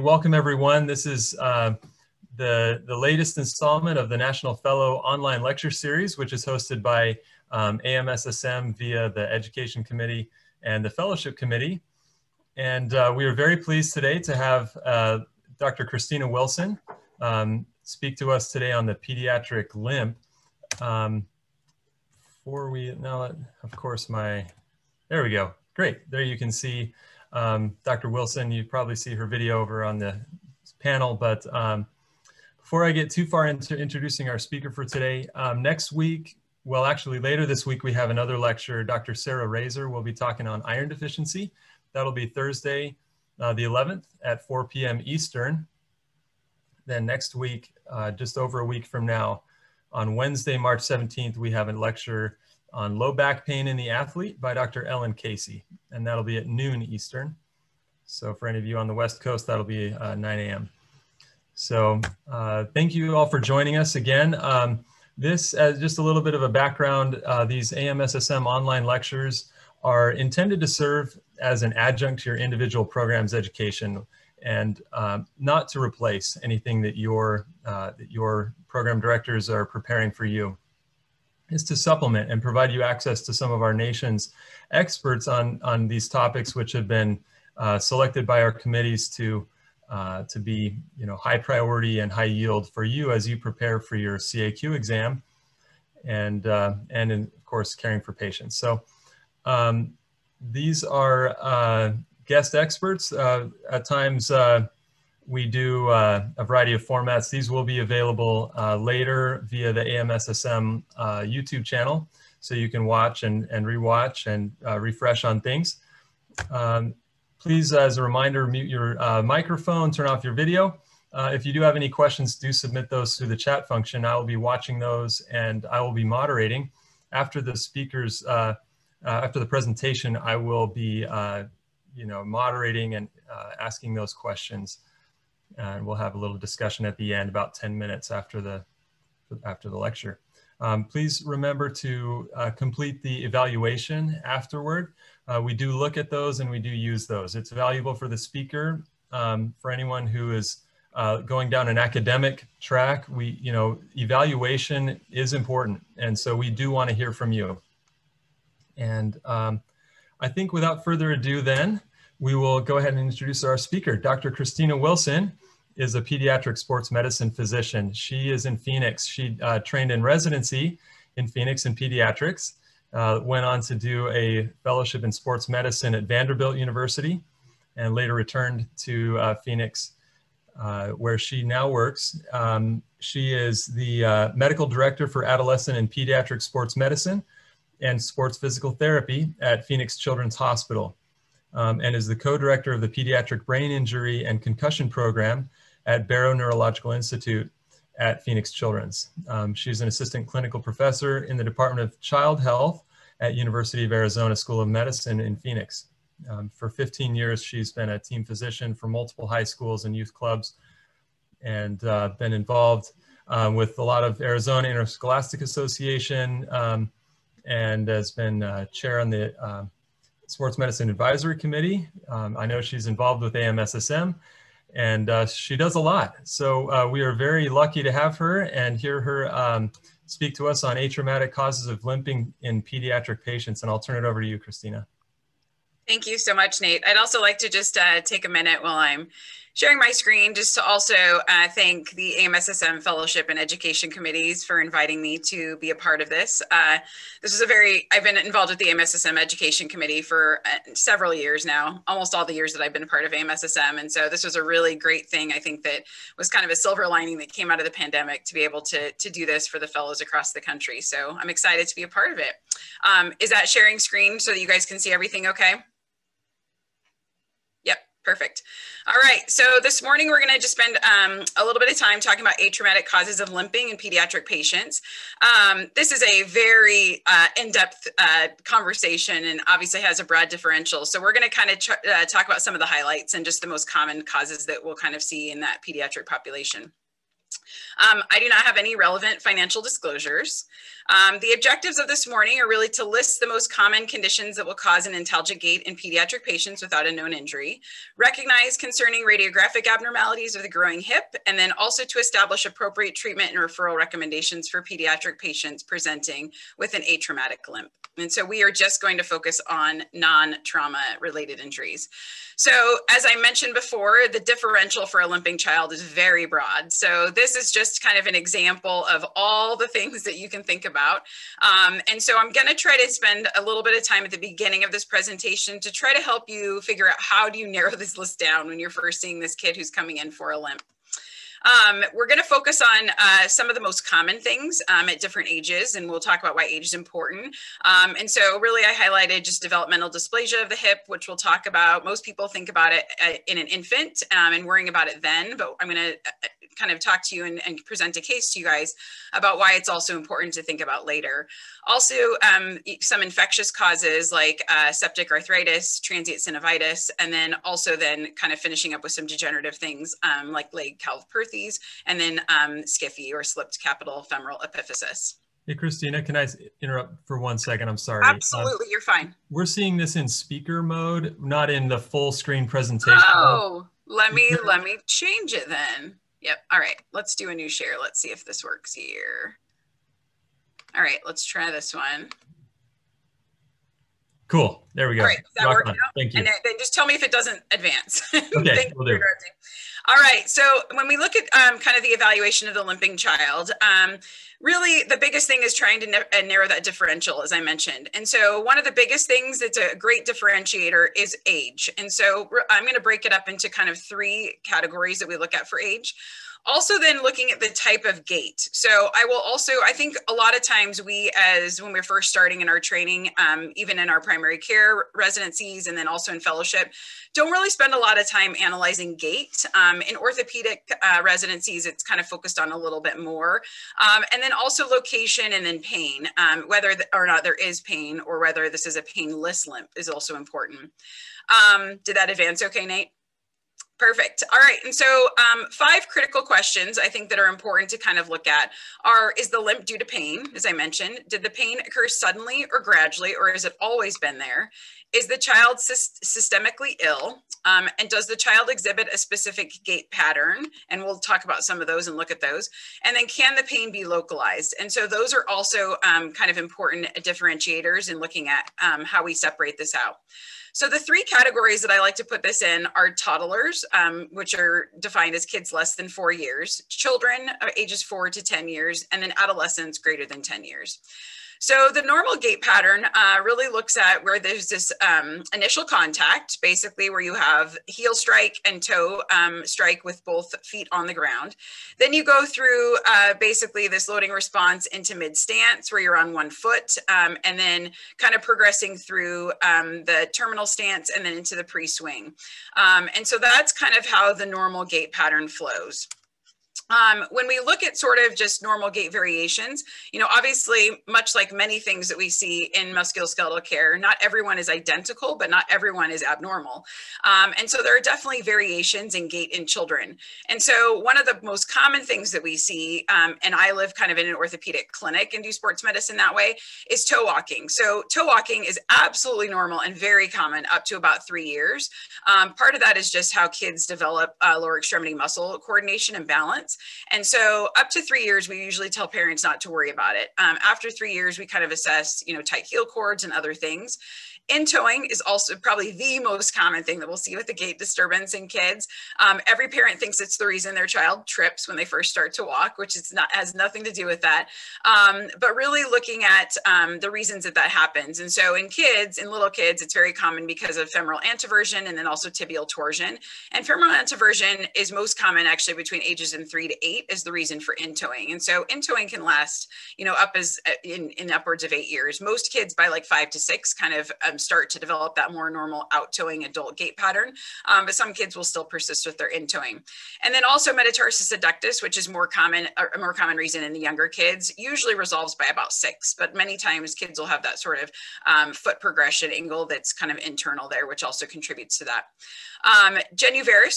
Welcome everyone. This is uh, the, the latest installment of the National Fellow Online Lecture Series, which is hosted by um, AMSSM via the Education Committee and the Fellowship Committee. And uh, we are very pleased today to have uh, Dr. Kristina Wilson um, speak to us today on the pediatric limp. Um, before we, now, of course, my, there we go. Great. There you can see um, Dr. Wilson, you probably see her video over on the panel, but um, before I get too far into introducing our speaker for today, um, next week, well, actually later this week, we have another lecture. Dr. Sarah Razor will be talking on iron deficiency. That'll be Thursday, uh, the 11th at 4 p.m. Eastern. Then next week, uh, just over a week from now, on Wednesday, March 17th, we have a lecture on low back pain in the athlete by Dr. Ellen Casey, and that'll be at noon Eastern. So for any of you on the West Coast, that'll be uh, 9 a.m. So uh, thank you all for joining us again. Um, this, as just a little bit of a background, uh, these AMSSM online lectures are intended to serve as an adjunct to your individual program's education and um, not to replace anything that your, uh, that your program directors are preparing for you is to supplement and provide you access to some of our nation's experts on, on these topics, which have been uh, selected by our committees to, uh, to be you know, high priority and high yield for you as you prepare for your CAQ exam and, uh, and in, of course, caring for patients. So um, these are uh, guest experts. Uh, at times, uh, we do uh, a variety of formats. These will be available uh, later via the AMSSM uh, YouTube channel, so you can watch and, and rewatch and uh, refresh on things. Um, please, as a reminder, mute your uh, microphone, turn off your video. Uh, if you do have any questions, do submit those through the chat function. I will be watching those and I will be moderating. After the speakers, after the presentation, I will be you know, moderating and asking those questions and we'll have a little discussion at the end about 10 minutes after the after the lecture. Um, please remember to uh, complete the evaluation afterward. Uh, we do look at those and we do use those. It's valuable for the speaker, um, for anyone who is uh, going down an academic track. We, you know, evaluation is important. And so we do want to hear from you. And um, I think without further ado then, we will go ahead and introduce our speaker, Dr. Kristina Wilson is a pediatric sports medicine physician. She is in Phoenix. She uh, trained in residency in Phoenix in pediatrics, uh, went on to do a fellowship in sports medicine at Vanderbilt University, and later returned to uh, Phoenix, uh, where she now works. Um, she is the uh, medical director for adolescent and pediatric sports medicine and sports physical therapy at Phoenix Children's Hospital. Um, and is the co-director of the Pediatric Brain Injury and Concussion Program at Barrow Neurological Institute at Phoenix Children's. Um, she's an assistant clinical professor in the Department of Child Health at University of Arizona School of Medicine in Phoenix. Um, for 15 years, she's been a team physician for multiple high schools and youth clubs and uh, been involved um, with a lot of Arizona Interscholastic Association um, and has been uh, chair on the uh, Sports Medicine Advisory Committee. Um, I know she's involved with AMSSM and uh, she does a lot. So uh, we are very lucky to have her and hear her um, speak to us on atraumatic causes of limping in pediatric patients. And I'll turn it over to you, Kristina. Thank you so much, Nate. I'd also like to just uh, take a minute while I'm sharing my screen just to also uh, thank the AMSSM Fellowship and Education Committees for inviting me to be a part of this. Uh, this is a very, I've been involved with the AMSSM Education Committee for uh, several years now, almost all the years that I've been a part of AMSSM. And so this was a really great thing. I think that was kind of a silver lining that came out of the pandemic to be able to, to do this for the fellows across the country. So I'm excited to be a part of it. Um, is that sharing screen so that you guys can see everything okay? Perfect. All right. So this morning we're going to just spend um, a little bit of time talking about atraumatic causes of limping in pediatric patients. Um, this is a very uh, in-depth uh, conversation and obviously has a broad differential. So we're going to kind of uh, talk about some of the highlights and just the most common causes that we'll kind of see in that pediatric population. Um, I do not have any relevant financial disclosures. Um, the objectives of this morning are really to list the most common conditions that will cause an antalgic gait in pediatric patients without a known injury, recognize concerning radiographic abnormalities of the growing hip, and then also to establish appropriate treatment and referral recommendations for pediatric patients presenting with an atraumatic limp. And so we are just going to focus on non-trauma related injuries. So as I mentioned before, the differential for a limping child is very broad. So this is just kind of an example of all the things that you can think about. Um, and so I'm gonna try to spend a little bit of time at the beginning of this presentation to try to help you figure out how do you narrow this list down when you're first seeing this kid who's coming in for a limp. Um, we're going to focus on uh, some of the most common things um, at different ages, and we'll talk about why age is important. Um, and so, really, I highlighted just developmental dysplasia of the hip, which we'll talk about. Most people think about it uh, in an infant um, and worrying about it then, but I'm going to uh, kind of talk to you and, and, present a case to you guys about why it's also important to think about later. Also, um, some infectious causes like uh, septic arthritis, transient synovitis, and then also then kind of finishing up with some degenerative things um, like Legg-Calvé-Perthes, and then um, SCFE or slipped capital femoral epiphysis. Hey, Kristina, can I interrupt for one second? I'm sorry. Absolutely, uh, you're fine. We're seeing this in speaker mode, not in the full screen presentation. Oh, let me let me change it then. Yep. All right. Let's do a new share. Let's see if this works here. All right. Let's try this one. Cool. There we go. All right. That work Thank you. And then just tell me if it doesn't advance. Okay. we'll do. All right. So when we look at um, kind of the evaluation of the limping child, um, really the biggest thing is trying to uh, narrow that differential, as I mentioned. And so one of the biggest things that's a great differentiator is age. And so I'm going to break it up into kind of three categories that we look at for age also then looking at the type of gait so i will also i think a lot of times we as when we're first starting in our training um, even in our primary care residencies and then also in fellowship don't really spend a lot of time analyzing gait um, in orthopedic uh, residencies it's kind of focused on a little bit more. Um, and then also location and then pain um, whether or not there is pain or whether this is a painless limp is also important. Um, did that advance okay nate Perfect. All right. And so um, five critical questions I think that are important to kind of look at are, is the limp due to pain? As I mentioned, did the pain occur suddenly or gradually, or has it always been there? Is the child systemically ill? Um, and does the child exhibit a specific gait pattern? And we'll talk about some of those and look at those. And then can the pain be localized? And so those are also um, kind of important differentiators in looking at um, how we separate this out. So the three categories that I like to put this in are toddlers, um, which are defined as kids less than four years, children ages four to 10 years, and then adolescents greater than 10 years. So the normal gait pattern uh, really looks at where there's this um, initial contact, basically where you have heel strike and toe um, strike with both feet on the ground. Then you go through uh, basically this loading response into mid stance where you're on one foot um, and then kind of progressing through um, the terminal stance and then into the pre-swing. Um, and so that's kind of how the normal gait pattern flows. Um, when we look at sort of just normal gait variations, you know, obviously, much like many things that we see in musculoskeletal care, not everyone is identical, but not everyone is abnormal. Um, and so there are definitely variations in gait in children. And so one of the most common things that we see, um, and I live kind of in an orthopedic clinic and do sports medicine that way, is toe walking. So toe walking is absolutely normal and very common up to about three years. Um, part of that is just how kids develop uh, lower extremity muscle coordination and balance. And so up to three years, we usually tell parents not to worry about it. Um, after three years, we kind of assess, you know, tight heel cords and other things. In toeing is also probably the most common thing that we'll see with the gait disturbance in kids. Um, every parent thinks it's the reason their child trips when they first start to walk, which is not has nothing to do with that. Um, but really looking at um, the reasons that that happens. And so in kids, in little kids, it's very common because of femoral anteversion and then also tibial torsion. And femoral anteversion is most common actually between ages in three to eight is the reason for in toeing. And so in toeing can last, you know, up as uh, in, in upwards of eight years. Most kids by like five to six kind of uh, um, start to develop that more normal out-toeing adult gait pattern, um, but some kids will still persist with their in-toeing. And then also metatarsus adductus, which is more common, a more common reason in the younger kids, usually resolves by about six, but many times kids will have that sort of um, foot progression angle that's kind of internal there, which also contributes to that. Um,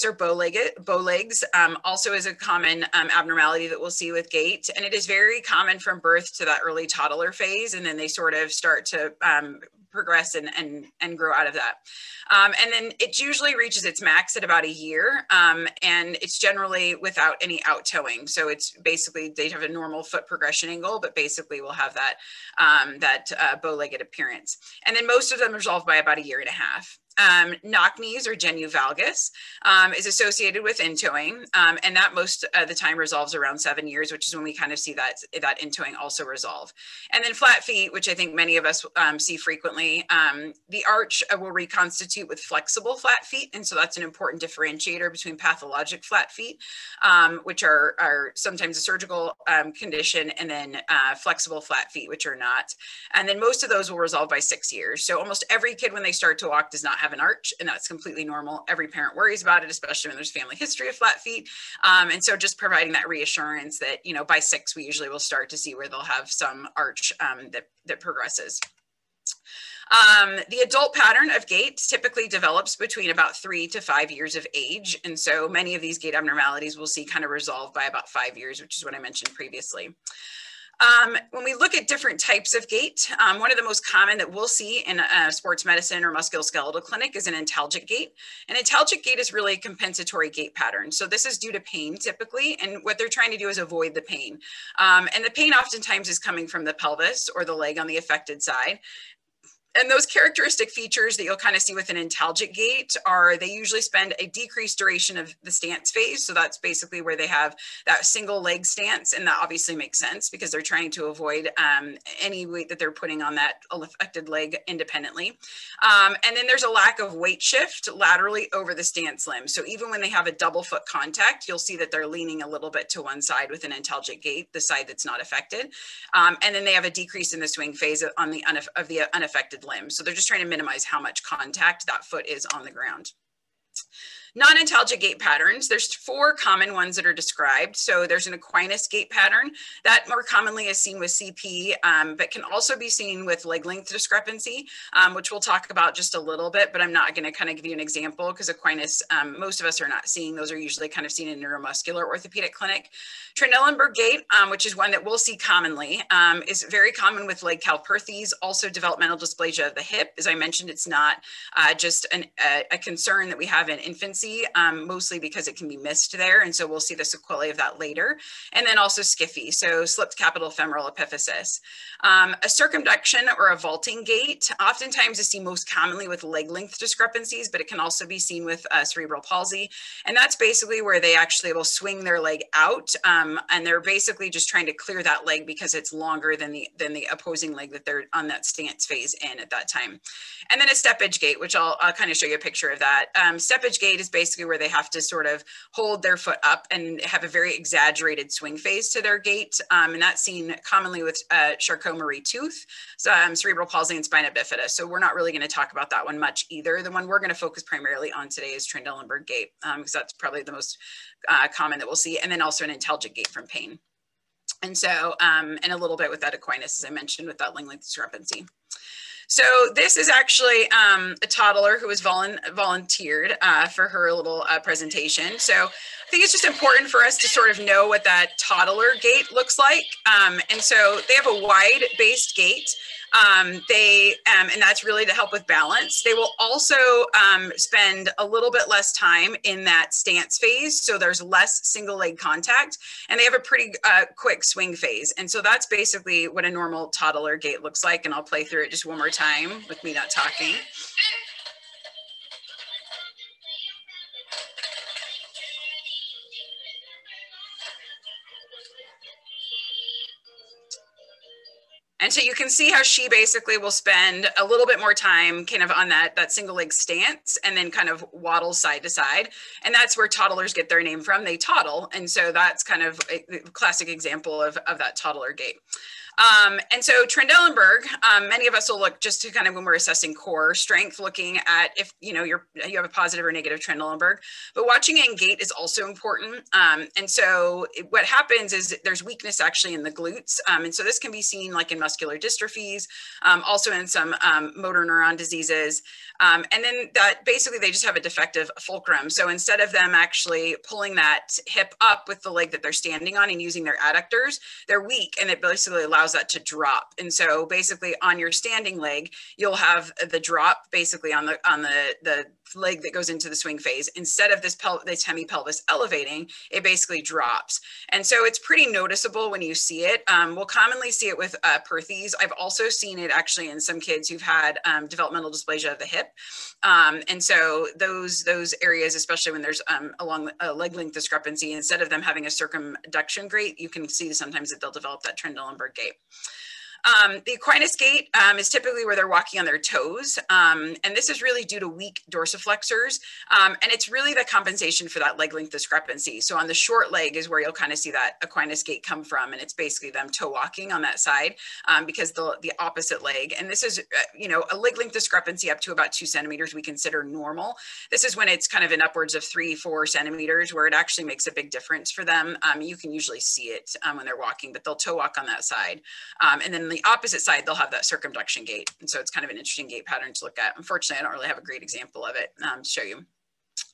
or bow, bow legs um, also is a common um, abnormality that we'll see with gait. And it is very common from birth to that early toddler phase. And then they sort of start to um, progress and, and, and grow out of that. Um, and then it usually reaches its max at about a year. Um, and it's generally without any out toeing. So it's basically, they have a normal foot progression angle, but basically will have that, um, that uh, bow-legged appearance. And then most of them resolve by about a year and a half. Um, knock knees or genu valgus um, is associated with in-toeing, um, and that most of the time resolves around seven years, which is when we kind of see that that in-toeing also resolve. And then flat feet, which I think many of us um, see frequently, um, the arch uh, will reconstitute with flexible flat feet, and so that's an important differentiator between pathologic flat feet, um, which are, are sometimes a surgical condition, and then uh, flexible flat feet, which are not. And then most of those will resolve by six years. So almost every kid when they start to walk does not have have an arch and that's completely normal. Every parent worries about it, especially when there's family history of flat feet. Um, and so just providing that reassurance that, you know, by six, we usually will start to see where they'll have some arch um, that, that progresses. Um, the adult pattern of gait typically develops between about three to five years of age. And so many of these gait abnormalities we'll see kind of resolve by about five years, which is what I mentioned previously. Um, when we look at different types of gait, um, one of the most common that we'll see in a sports medicine or musculoskeletal clinic is an antalgic gait. An antalgic gait is really a compensatory gait pattern. So this is due to pain typically, and what they're trying to do is avoid the pain. Um, and the pain oftentimes is coming from the pelvis or the leg on the affected side and those characteristic features that you'll kind of see with an antalgic gait are they usually spend a decreased duration of the stance phase. So that's basically where they have that single leg stance. And that obviously makes sense because they're trying to avoid um, any weight that they're putting on that affected leg independently. Um, and then there's a lack of weight shift laterally over the stance limb. So even when they have a double foot contact, you'll see that they're leaning a little bit to one side with an antalgic gait, the side that's not affected. Um, and then they have a decrease in the swing phase on the of the unaffected limb. So they're just trying to minimize how much contact that foot is on the ground. Non-antalgic gait patterns, there's four common ones that are described. So there's an equinus gait pattern that more commonly is seen with CP, um, but can also be seen with leg length discrepancy, um, which we'll talk about just a little bit, but I'm not gonna kind of give you an example because equinus, um, most of us are not seeing, those are usually kind of seen in neuromuscular orthopedic clinic. Trendelenburg gait, um, which is one that we'll see commonly, um, is very common with Legg-Calvé-Perthes, also developmental dysplasia of the hip. As I mentioned, it's not uh, just an, a, a, concern that we have in infancy, um, mostly because it can be missed there. And so we'll see the sequelae of that later. And then also SCFE, so slipped capital femoral epiphysis. Um, a circumduction or a vaulting gait oftentimes is seen most commonly with leg length discrepancies, but it can also be seen with uh, cerebral palsy. And that's basically where they actually will swing their leg out um, and they're basically just trying to clear that leg because it's longer than the than the opposing leg that they're on that stance phase in at that time. And then a steppage gait, which I'll, I'll kind of show you a picture of that. Um, steppage gait is basically where they have to sort of hold their foot up and have a very exaggerated swing phase to their gait. Um, and that's seen commonly with uh, Charcot-Marie tooth, so, um, cerebral palsy and spina bifida. So we're not really going to talk about that one much either. The one we're going to focus primarily on today is Trendelenburg gait because um, that's probably the most uh, common that we'll see. And then also an antalgic gait from pain. And so, um, and a little bit with that equinus, as I mentioned, with that length discrepancy. So this is actually um, a toddler who was volu volunteered uh, for her little uh, presentation. So I think it's just important for us to sort of know what that toddler gait looks like. Um, and so they have a wide based gait. Um, they um, and that's really to help with balance. They will also um, spend a little bit less time in that stance phase, so there's less single leg contact, and they have a pretty uh, quick swing phase. And so that's basically what a normal toddler gait looks like. And I'll play through it just one more time with me not talking. And so you can see how she basically will spend a little bit more time kind of on that, that single leg stance and then kind of waddle side to side. And that's where toddlers get their name from. They toddle. And so that's kind of a classic example of, of that toddler gait. Um, and so Trendelenburg, um, many of us will look just to kind of when we're assessing core strength, looking at if you know you're you have a positive or negative Trendelenburg, but watching in gait is also important. Um, and so what happens is there's weakness actually in the glutes, um, and so this can be seen like in muscular dystrophies, um, also in some um, motor neuron diseases, and then that basically they just have a defective fulcrum. So instead of them actually pulling that hip up with the leg that they're standing on and using their adductors, they're weak, and it basically allows allows that to drop. And so basically on your standing leg, you'll have the drop basically on the on the the leg that goes into the swing phase. Instead of this pel this hemipelvis elevating, it basically drops. And so it's pretty noticeable when you see it. Um, we'll commonly see it with uh, Perthes. I've also seen it actually in some kids who've had um, developmental dysplasia of the hip. Um, and so those those areas, especially when there's um, along a leg length discrepancy, instead of them having a circumduction gait, you can see sometimes that they'll develop that Trendelenburg gait. Um, the equinus gait um, is typically where they're walking on their toes. Um, and this is really due to weak dorsiflexors. Um, and it's really the compensation for that leg length discrepancy. So on the short leg is where you'll kind of see that equinus gait come from. And it's basically them toe walking on that side um, because the, the opposite leg. And this is, uh, you know, a leg length discrepancy up to about two centimeters we consider normal. This is when it's kind of in upwards of three, four centimeters where it actually makes a big difference for them. Um, you can usually see it when they're walking, but they'll toe walk on that side. and then the opposite side, they'll have that circumduction gait. And so it's kind of an interesting gait pattern to look at. Unfortunately, I don't really have a great example of it um, to show you.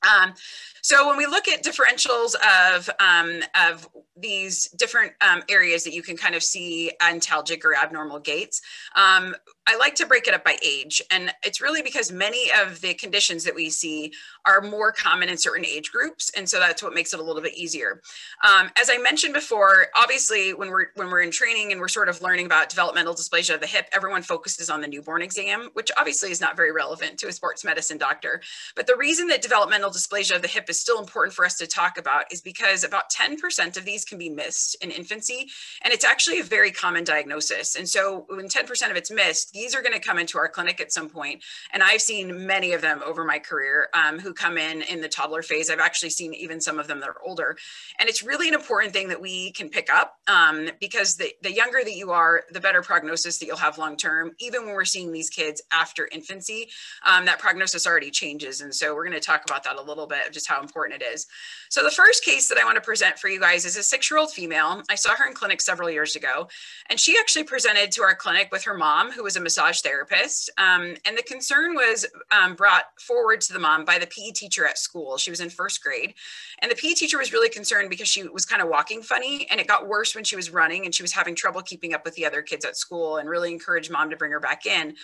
Um, so when we look at differentials of, um, of these different um, areas that you can kind of see antalgic or abnormal gaits, um, I like to break it up by age. And it's really because many of the conditions that we see are more common in certain age groups. And so that's what makes it a little bit easier. Um, as I mentioned before, obviously when we're, when we're in training and we're sort of learning about developmental dysplasia of the hip, everyone focuses on the newborn exam, which obviously is not very relevant to a sports medicine doctor. But the reason that developmental dysplasia of the hip is still important for us to talk about is because about 10% of these can be missed in infancy. And it's actually a very common diagnosis. And so when 10% of it's missed, these are going to come into our clinic at some point. And I've seen many of them over my career um, who come in in the toddler phase. I've actually seen even some of them that are older. And it's really an important thing that we can pick up um, because the, the younger that you are, the better prognosis that you'll have long term. Even when we're seeing these kids after infancy, um, that prognosis already changes. And so we're going to talk about that a little bit of just how important it is. So the first case that I want to present for you guys is a six-year-old female. I saw her in clinic several years ago, and she actually presented to our clinic with her mom, who was a massage therapist. Um, and the concern was um, brought forward to the mom by the PE teacher at school. She was in first grade, and the PE teacher was really concerned because she was kind of walking funny, and it got worse when she was running, and she was having trouble keeping up with the other kids at school, and really encouraged mom to bring her back in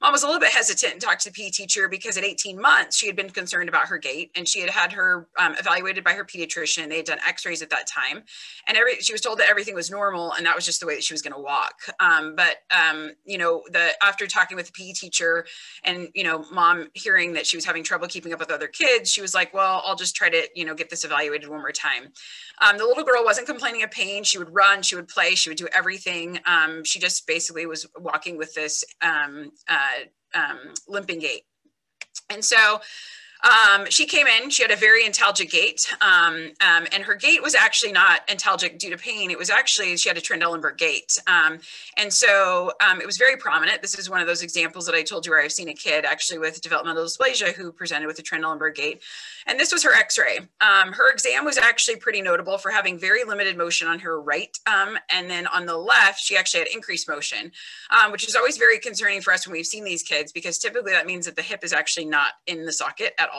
mom was a little bit hesitant and talked to the PE teacher because at 18 months, she had been concerned about her gait and she had had her um, evaluated by her pediatrician. They had done x-rays at that time and every, she was told that everything was normal and that was just the way that she was going to walk. Um, but, um, you know, the, after talking with the PE teacher and, you know, mom hearing that she was having trouble keeping up with other kids, she was like, well, I'll just try to, you know, get this evaluated one more time. Um, the little girl wasn't complaining of pain. She would run, she would play, she would do everything. Um, she just basically was walking with this um, uh, um, limping gait. And so um, she came in, she had a very antalgic gait, um, um, and her gait was actually not antalgic due to pain. It was actually, she had a Trendelenburg gait. Um, and so um, it was very prominent. This is one of those examples that I told you where I've seen a kid actually with developmental dysplasia who presented with a Trendelenburg gait. And this was her x-ray. Um, her exam was actually pretty notable for having very limited motion on her right. and then on the left, she actually had increased motion, which is always very concerning for us when we've seen these kids because typically that means that the hip is actually not in the socket at all,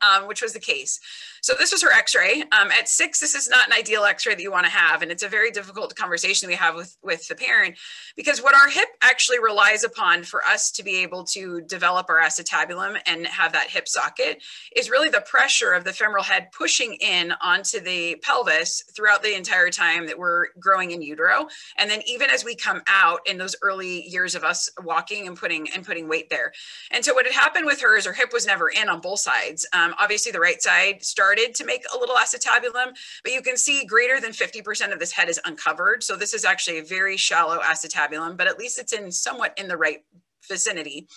um, which was the case. So this was her x-ray. Um, at six, this is not an ideal x-ray that you want to have. And it's a very difficult conversation we have with, with the parent because what our hip actually relies upon for us to be able to develop our acetabulum and have that hip socket is really the pressure of the femoral head pushing in onto the pelvis throughout the entire time that we're growing in utero. And then even as we come out in those early years of us walking and putting and putting weight there. And so what had happened with her is her hip was never in on both sides. Um, obviously the right side started to make a little acetabulum, but you can see greater than 50% of this head is uncovered. So this is actually a very shallow acetabulum, but at least it's in somewhat in the right vicinity.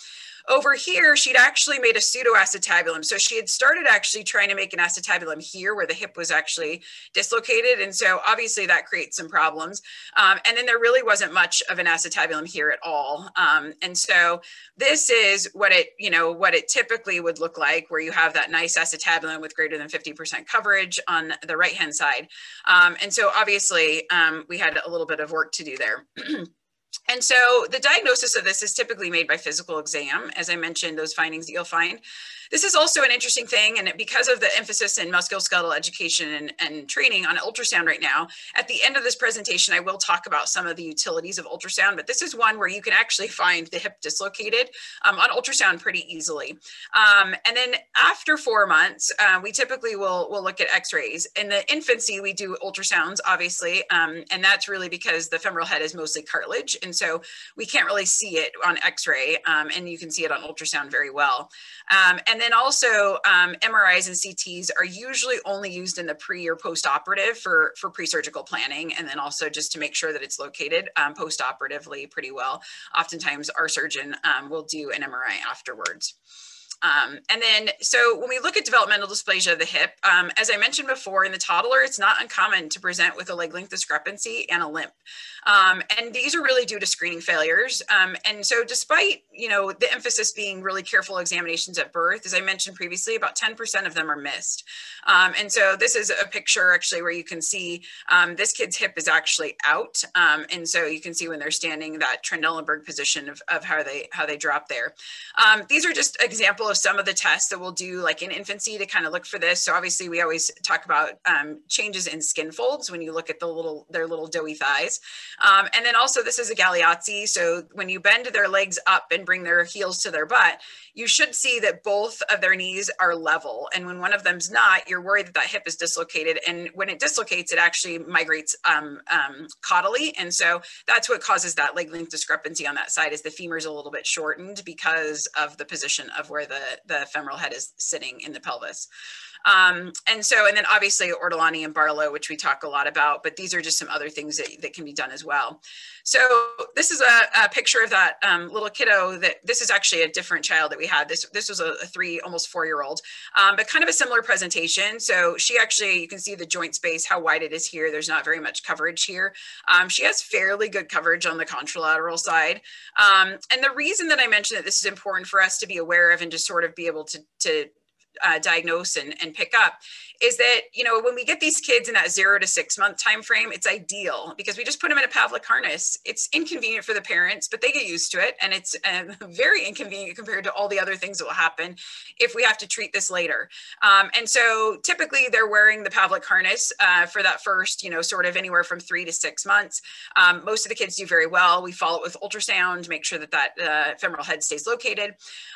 Over here, she'd actually made a pseudoacetabulum. So she had started actually trying to make an acetabulum here where the hip was actually dislocated. And so obviously that creates some problems. Um, and then there really wasn't much of an acetabulum here at all. Um, and so this is what it, you know, what it typically would look like where you have that nice acetabulum with greater than 50% coverage on the right-hand side. Um, and so obviously um, we had a little bit of work to do there. And so the diagnosis of this is typically made by physical exam. As I mentioned, those findings that you'll find. This is also an interesting thing, and because of the emphasis in musculoskeletal education and, and training on ultrasound right now, at the end of this presentation, I will talk about some of the utilities of ultrasound, but this is one where you can actually find the hip dislocated um, on ultrasound pretty easily. Um, and then after four months, uh, we typically will, will look at x-rays. In the infancy, we do ultrasounds, obviously, um, and that's really because the femoral head is mostly cartilage, and so we can't really see it on x-ray, um, and you can see it on ultrasound very well. Um, and then also um, MRIs and CTs are usually only used in the pre or post-operative for, for pre-surgical planning. And then also just to make sure that it's located um, post-operatively pretty well. Oftentimes our surgeon um, will do an MRI afterwards. Um, and then, so when we look at developmental dysplasia of the hip, um, as I mentioned before, in the toddler, it's not uncommon to present with a leg length discrepancy and a limp. Um, and these are really due to screening failures. Um, and so despite, you know, the emphasis being really careful examinations at birth, as I mentioned previously, about 10% of them are missed. Um, and so this is a picture actually where you can see um, this kid's hip is actually out. and so you can see when they're standing that Trendelenburg position of, of how they how they drop there. these are just example of some of the tests that we'll do like in infancy to kind of look for this. So obviously we always talk about um, changes in skin folds when you look at the little, their little doughy thighs. Um, and then also this is a Galeazzi. So when you bend their legs up and bring their heels to their butt, you should see that both of their knees are level. And when one of them's not, you're worried that that hip is dislocated. And when it dislocates, it actually migrates um, um, caudally. And so that's what causes that leg length discrepancy on that side is the femur is a little bit shortened because of the position of where the, the femoral head is sitting in the pelvis. Um, and so, and then obviously Ortolani and Barlow, which we talk a lot about, but these are just some other things that, that can be done as well. So this is a, a picture of that um, little kiddo that this is actually a different child that we had. This, this was a, a three, almost four year old, um, but kind of a similar presentation. So she actually, you can see the joint space, how wide it is here. There's not very much coverage here. Um, she has fairly good coverage on the contralateral side. Um, and the reason that I mentioned that this is important for us to be aware of and just sort of be able to, to uh, diagnose and, and pick up is that you know when we get these kids in that zero to six month time frame it's ideal because we just put them in a pavlik harness it's inconvenient for the parents but they get used to it. And it's uh, very inconvenient compared to all the other things that will happen if we have to treat this later. Um, and so typically they're wearing the pavlik harness uh, for that first you know sort of anywhere from three to six months. Um, most of the kids do very well. We follow it with ultrasound make sure that that uh, femoral head stays located.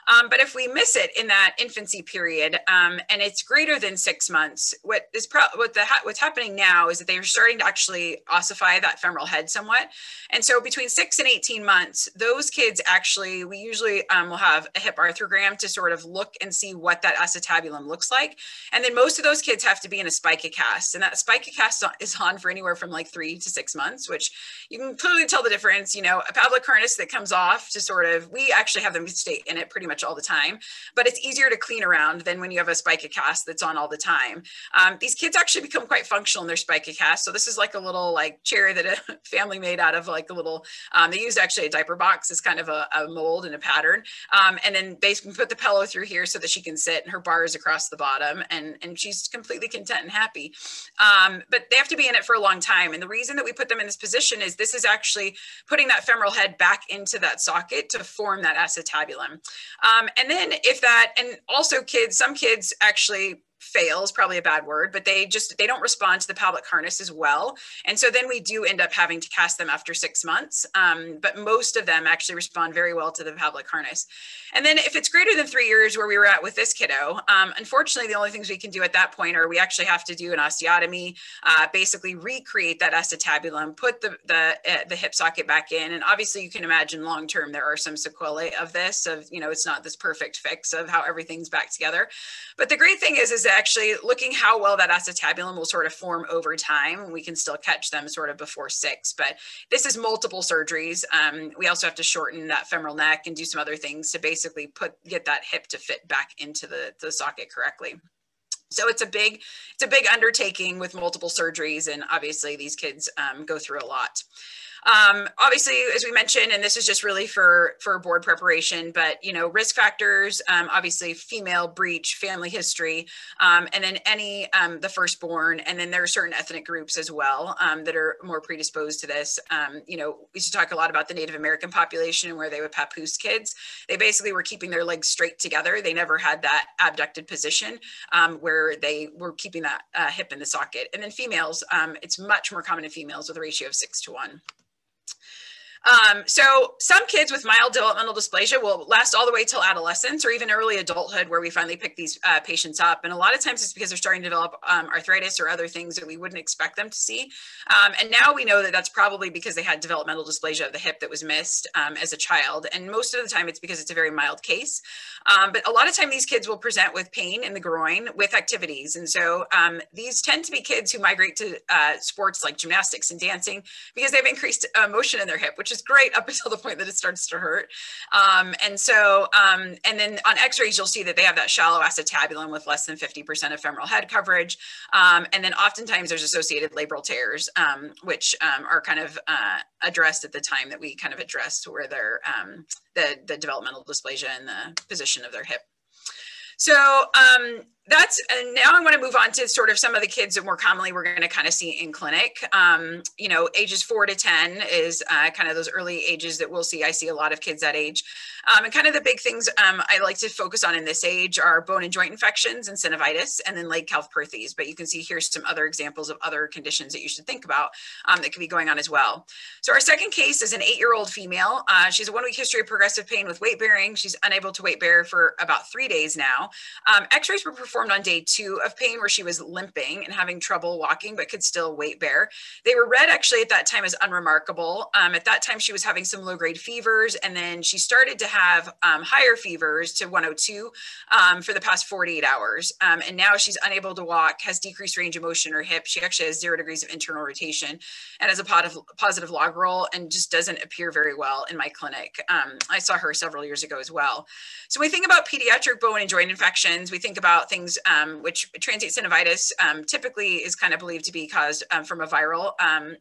Um, but if we miss it in that infancy period um, and it's greater than six months what is pro- what the ha- what's happening now is that they are starting to actually ossify that femoral head somewhat. And so between six and 18 months, those kids actually, we usually um, will have a hip arthrogram to sort of look and see what that acetabulum looks like. And then most of those kids have to be in a spica cast. And that spica cast is on for anywhere from like three to six months, which you can clearly tell the difference. You know, a pavlik harness that comes off to sort of, we actually have them stay in it pretty much all the time, but it's easier to clean around than when you have a spica cast that's on all the time. Um, these kids actually become quite functional in their spica cast. So this is like a little like chair that a family made out of like a little, um, they used actually a diaper box as kind of a, a mold and a pattern. Um, and then can put the pillow through here so that she can sit and her bar is across the bottom and, and she's completely content and happy. Um, but they have to be in it for a long time. And the reason that we put them in this position is this is actually putting that femoral head back into that socket to form that acetabulum. Um, and then if that, and also kids, some kids actually fail is probably a bad word, but they just they don't respond to the pavlik harness as well. And so then we do end up having to cast them after six months. Um, but most of them actually respond very well to the pavlik harness. And then if it's greater than three years where we were at with this kiddo, um, unfortunately, the only things we can do at that point are we actually have to do an osteotomy, uh, basically recreate that acetabulum, put the, the, uh, the hip socket back in. And obviously you can imagine long-term, there are some sequelae of this, of, you know, it's not this perfect fix of how everything's back together. But the great thing is, is actually looking how well that acetabulum will sort of form over time. We can still catch them sort of before six, but this is multiple surgeries. Um, we also have to shorten that femoral neck and do some other things to basically put get that hip to fit back into the, the socket correctly. So it's a big, it's a big undertaking with multiple surgeries, and obviously these kids um, go through a lot. Um, obviously, as we mentioned, and this is just really for for board preparation, but you know, risk factors, um, obviously female breech, family history, um, and then any um, the firstborn, and then there are certain ethnic groups as well um, that are more predisposed to this. Um, you know, we used to talk a lot about the Native American population and where they would papoose kids. They basically were keeping their legs straight together. They never had that abducted position where they were keeping that uh, hip in the socket. And then females, it's much more common in females with a ratio of six to one. Um, so some kids with mild developmental dysplasia will last all the way till adolescence or even early adulthood where we finally pick these uh, patients up. And a lot of times it's because they're starting to develop um, arthritis or other things that we wouldn't expect them to see. Um, and now we know that that's probably because they had developmental dysplasia of the hip that was missed um, as a child. And most of the time it's because it's a very mild case. Um, but a lot of time these kids will present with pain in the groin with activities. And so um, these tend to be kids who migrate to uh, sports like gymnastics and dancing because they have increased uh, motion in their hip, which is great up until the point that it starts to hurt. Um, and so, um, and then on x-rays, you'll see that they have that shallow acetabulum with less than 50% of femoral head coverage. Um, and then oftentimes there's associated labral tears, um, which are kind of uh, addressed at the time that we kind of addressed where they're the, the developmental dysplasia and the position of their hip. So um, that's and now I want to move on to sort of some of the kids that more commonly we're going to kind of see in clinic. Um, you know, ages four to 10 is uh, kind of those early ages that we'll see. I see a lot of kids that age. Um, and kind of the big things um, I like to focus on in this age are bone and joint infections and synovitis and then Legg-Calvé-Perthes. But you can see here's some other examples of other conditions that you should think about um, that could be going on as well. So our second case is an eight-year-old female. Uh, she's a one-week history of progressive pain with weight bearing. She's unable to weight bear for about three days now. Um, x-rays were performed on day two of pain where she was limping and having trouble walking, but could still weight bear. They were read actually at that time as unremarkable. Um, at that time, she was having some low-grade fevers, and then she started to have um, higher fevers to 102 um, for the past 48 hours. Um, and now she's unable to walk, has decreased range of motion in her hip. She actually has zero degrees of internal rotation and has a positive, positive log roll and just doesn't appear very well in my clinic. Um, I saw her several years ago as well. So we think about pediatric bone and joint infections, we think about things um, which transient synovitis um, typically is kind of believed to be caused from a viral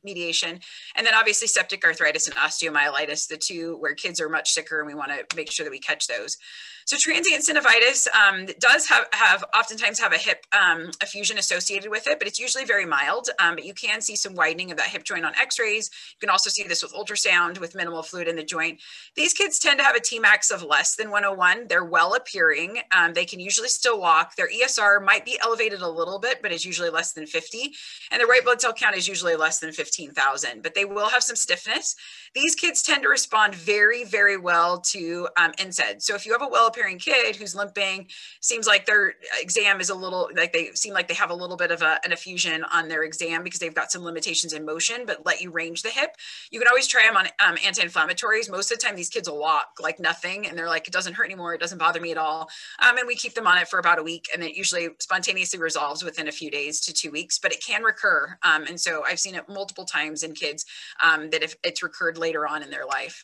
mediation. And then obviously septic arthritis and osteomyelitis, the two where kids are much sicker and we want to make sure that we catch those. So transient synovitis um, does have, have oftentimes have a hip um, effusion associated with it, but it's usually very mild. Um, but you can see some widening of that hip joint on x-rays. You can also see this with ultrasound with minimal fluid in the joint. These kids tend to have a Tmax of less than 101. They're well appearing. Um, they can usually still walk. Their ESR might be elevated a little bit, but is usually less than 50. And the white blood cell count is usually less than 15,000, but they will have some stiffness. These kids tend to respond very, very well to um, NSAID. So if you have a well appearing kid who's limping, seems like their exam is a little, like they seem like they have a little bit of a, an effusion on their exam because they've got some limitations in motion, but let you range the hip. You can always try them on um, anti-inflammatories. Most of the time, these kids will walk like nothing and they're like, it doesn't hurt anymore. It doesn't bother me at all. Um, and we keep them on it for about a week and it usually spontaneously resolves within a few days to two weeks, but it can recur. Um, and so I've seen it multiple times in kids um, that if it's recurred later on in their life.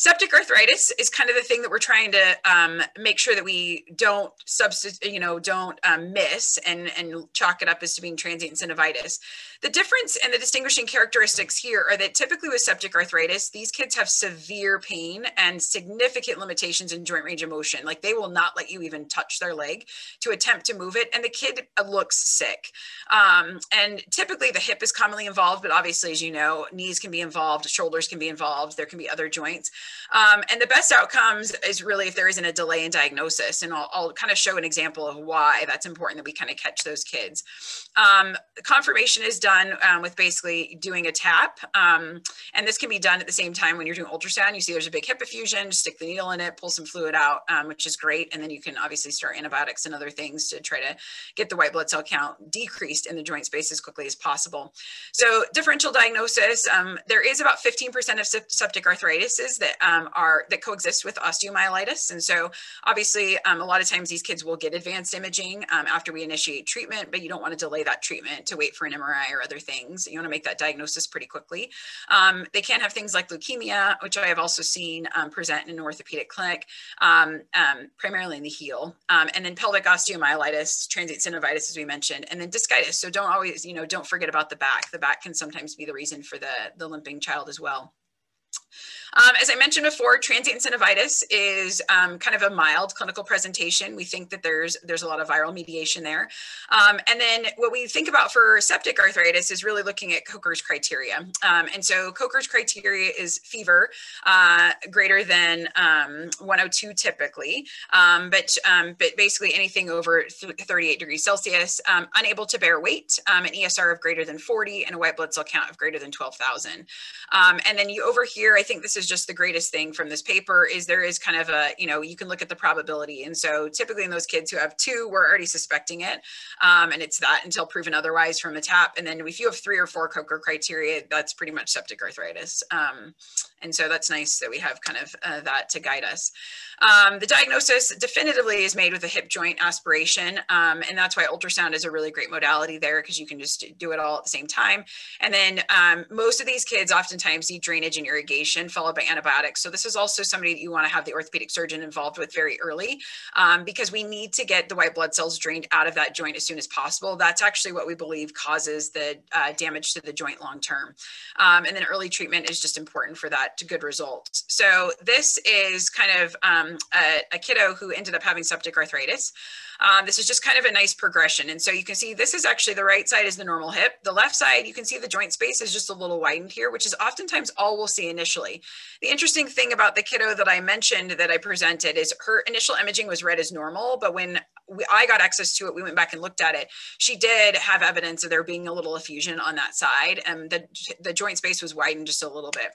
Septic arthritis is kind of the thing that we're trying to um, make sure that we don't substitute, you know, don't um, miss and, and chalk it up as to being transient synovitis. The difference and the distinguishing characteristics here are that typically with septic arthritis, these kids have severe pain and significant limitations in joint range of motion. Like they will not let you even touch their leg to attempt to move it. And the kid looks sick. Um, and typically the hip is commonly involved, but obviously, as you know, knees can be involved, shoulders can be involved, there can be other joints. Um, and the best outcomes is really if there isn't a delay in diagnosis. And I'll, I'll kind of show an example of why that's important that we kind of catch those kids. Um, confirmation is done um, with basically doing a tap. Um, and this can be done at the same time when you're doing ultrasound. You see there's a big hip effusion, stick the needle in it, pull some fluid out, um, which is great. And then you can obviously start antibiotics and other things to try to get the white blood cell count decreased in the joint space as quickly as possible. So differential diagnosis, um, there is about 15% of septic arthritis that um, are that coexist with osteomyelitis. And so obviously, um, a lot of times these kids will get advanced imaging um, after we initiate treatment, but you don't want to delay that treatment to wait for an MRI or other things. You want to make that diagnosis pretty quickly. Um, they can have things like leukemia, which I have also seen um, present in an orthopedic clinic, um, primarily in the heel, and then pelvic osteomyelitis, transient synovitis, as we mentioned, and then discitis. So don't always, you know, don't forget about the back. The back can sometimes be the reason for the, the limping child as well. Um, as I mentioned before, transient synovitis is um, kind of a mild clinical presentation. We think that there's there's a lot of viral mediation there. Um, and then what we think about for septic arthritis is really looking at Kocher's criteria. Um, and so Kocher's criteria is fever uh, greater than um, 102 typically, um, but but basically anything over 38 degrees Celsius, unable to bear weight, an ESR of greater than 40, and a white blood cell count of greater than 12,000. and then you over here, I think this is just the greatest thing from this paper is there is kind of a, you know, you can look at the probability. And so typically in those kids who have two, we're already suspecting it. Um, and it's that until proven otherwise from a TAP. And then if you have three or four Kocher criteria, that's pretty much septic arthritis. Um, and so that's nice that we have kind of uh, that to guide us. Um, the diagnosis definitively is made with a hip joint aspiration. Um, and that's why ultrasound is a really great modality there because you can just do it all at the same time. And then um, most of these kids oftentimes need drainage and irrigation followed by antibiotics. So this is also somebody that you want to have the orthopedic surgeon involved with very early um, because we need to get the white blood cells drained out of that joint as soon as possible. That's actually what we believe causes the uh, damage to the joint long term. Um, and then early treatment is just important for that to good results. So this is kind of um, a, a kiddo who ended up having septic arthritis. Um, this is just kind of a nice progression. And so you can see this is actually the right side is the normal hip. The left side, you can see the joint space is just a little widened here, which is oftentimes all we'll see initially. The interesting thing about the kiddo that I mentioned that I presented is her initial imaging was read as normal, but when we, I got access to it, we went back and looked at it. She did have evidence of there being a little effusion on that side, and the the joint space was widened just a little bit.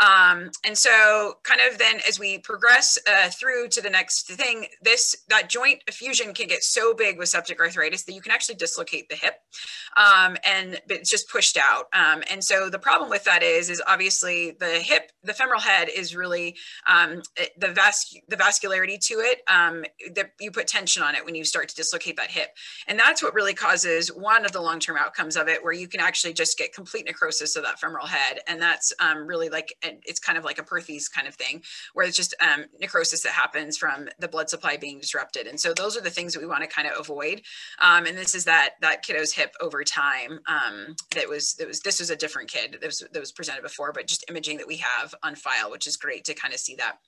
Um, and so, kind of then as we progress uh, through to the next thing, this that joint effusion can get so big with septic arthritis that you can actually dislocate the hip, um, and it's just pushed out. Um, and so the problem with that is, is obviously the hip, the femoral head is really um, the vas the vascularity to it. Um, that you put tension on it when you start to dislocate that hip, and that's what really causes one of the long term outcomes of it, where you can actually just get complete necrosis of that femoral head, and that's um, really like it's kind of like a Perthes kind of thing, where it's just um, necrosis that happens from the blood supply being disrupted. And so those are the things that we want to kind of avoid. Um, and this is that that kiddo's hip over time. Um, that was that was this was a different kid that was that was presented before, but just imaging that we have on file, which is great to kind of see that.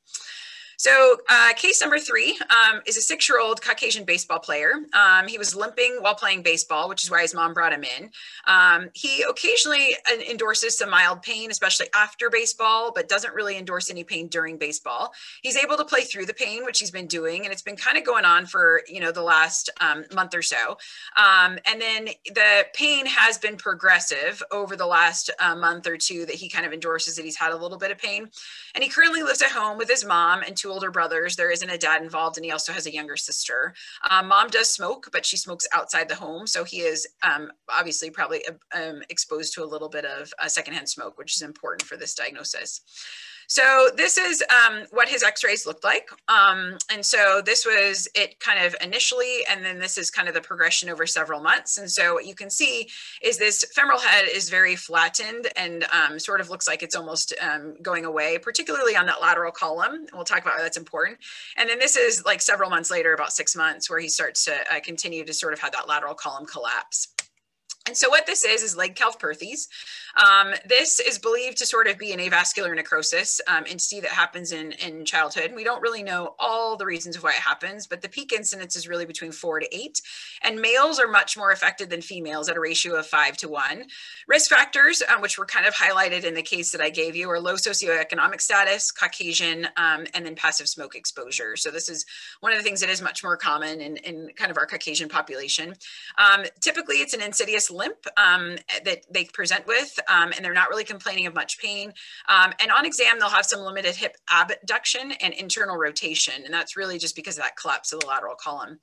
So uh, case number three um, is a six-year-old Caucasian baseball player. Um, he was limping while playing baseball, which is why his mom brought him in. Um, he occasionally uh, endorses some mild pain, especially after baseball, but doesn't really endorse any pain during baseball. He's able to play through the pain, which he's been doing, and it's been kind of going on for you know the last um, month or so. Um, and then the pain has been progressive over the last uh, month or two that he kind of endorses that he's had a little bit of pain. And he currently lives at home with his mom and two older brothers. There isn't a dad involved, and he also has a younger sister. Um, mom does smoke, but she smokes outside the home. So he is um, obviously probably um, exposed to a little bit of uh, secondhand smoke, which is important for this diagnosis. So this is um, what his x-rays looked like. Um, and so this was it kind of initially, and then this is kind of the progression over several months. And so what you can see is this femoral head is very flattened and um, sort of looks like it's almost um, going away, particularly on that lateral column. We'll talk about why that's important. And then this is like several months later, about six months, where he starts to uh, continue to sort of have that lateral column collapse. And so what this is, is Legg-Calvé Perthes. Um, this is believed to sort of be an avascular necrosis um, entity that happens in, in childhood. We don't really know all the reasons why it happens, but the peak incidence is really between four to eight. And males are much more affected than females at a ratio of five to one. Risk factors, um, which were kind of highlighted in the case that I gave you, are low socioeconomic status, Caucasian, um, and then passive smoke exposure. So this is one of the things that is much more common in, in kind of our Caucasian population. Um, typically, it's an insidious limp um, that they present with, um, and they're not really complaining of much pain. Um, and on exam, they'll have some limited hip abduction and internal rotation, and that's really just because of that collapse of the lateral column.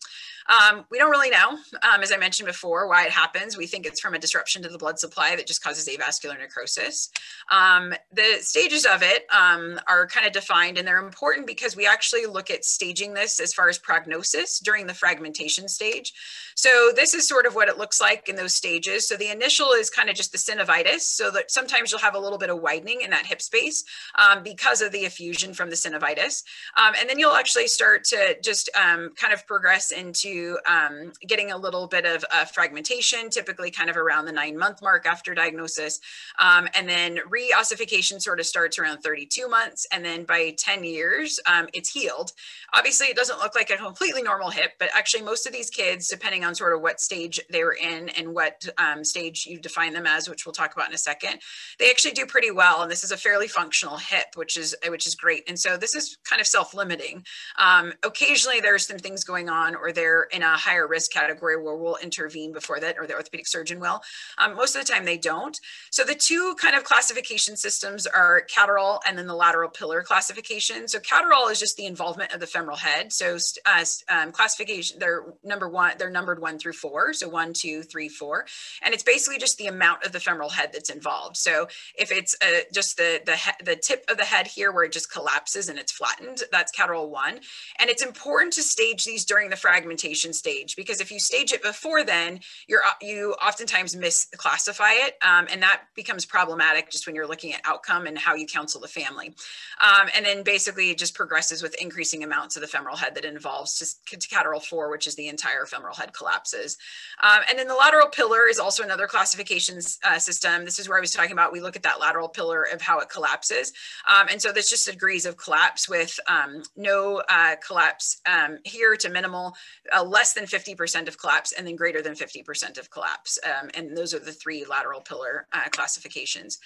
Um, we don't really know, um, as I mentioned before, why it happens. We think it's from a disruption to the blood supply that just causes avascular necrosis. Um, the stages of it um, are kind of defined and they're important because we actually look at staging this as far as prognosis during the fragmentation stage. So this is sort of what it looks like in those stages. So the initial is kind of just the synovitis. So that sometimes you'll have a little bit of widening in that hip space um, because of the effusion from the synovitis. Um, and then you'll actually start to just um, kind of progress into um, getting a little bit of uh, fragmentation, typically kind of around the nine month mark after diagnosis. Um, and then reossification sort of starts around 32 months. And then by 10 years, um, it's healed. Obviously, it doesn't look like a completely normal hip, but actually most of these kids, depending on sort of what stage they were in and what stage you define them as, which we'll talk about in a second, they actually do pretty well. And this is a fairly functional hip, which is which is great. And so this is kind of self-limiting. Um, occasionally, there's some things going on, or they're in a higher risk category where we'll intervene before that, or the orthopedic surgeon will. Um, most of the time, they don't. So the two kind of classification systems are Catterall and then the lateral pillar classification. So Catterall is just the involvement of the femoral head. So uh, um, classification, they're number one, they're numbered one through four. So one, two, three, four. And it's basically just the amount of the femoral head that's involved. So if it's uh, just the, the, the tip of the head here where it just collapses and it's flattened, that's Catterall one. And it's important to stage these during the fragmentation stage because if you stage it before then, you're, you oftentimes misclassify it. Um, and that becomes problematic just when you're looking at outcome and how you counsel the family. Um, and then basically it just progresses with increasing amounts of the femoral head that involves just Catterall 4, which is the entire femoral head collapses. Um, and then the lateral pillar is also another classification uh, system. This is where I was talking about, we look at that lateral pillar of how it collapses. Um, and so there's just degrees of collapse with um, no uh, collapse um, here to minimal, uh, less than 50% of collapse, and then greater than 50% of collapse. Um, and those are the three lateral pillar uh, classifications.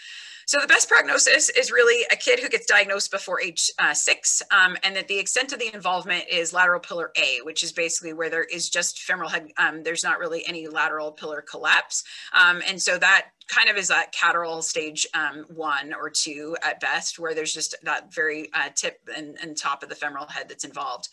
So the best prognosis is really a kid who gets diagnosed before age uh, six, um, and that the extent of the involvement is lateral pillar A, which is basically where there is just femoral head, um, there's not really any lateral pillar collapse. Um, and so that kind of is that Catterall stage um, one or two at best, where there's just that very uh, tip and, and top of the femoral head that's involved.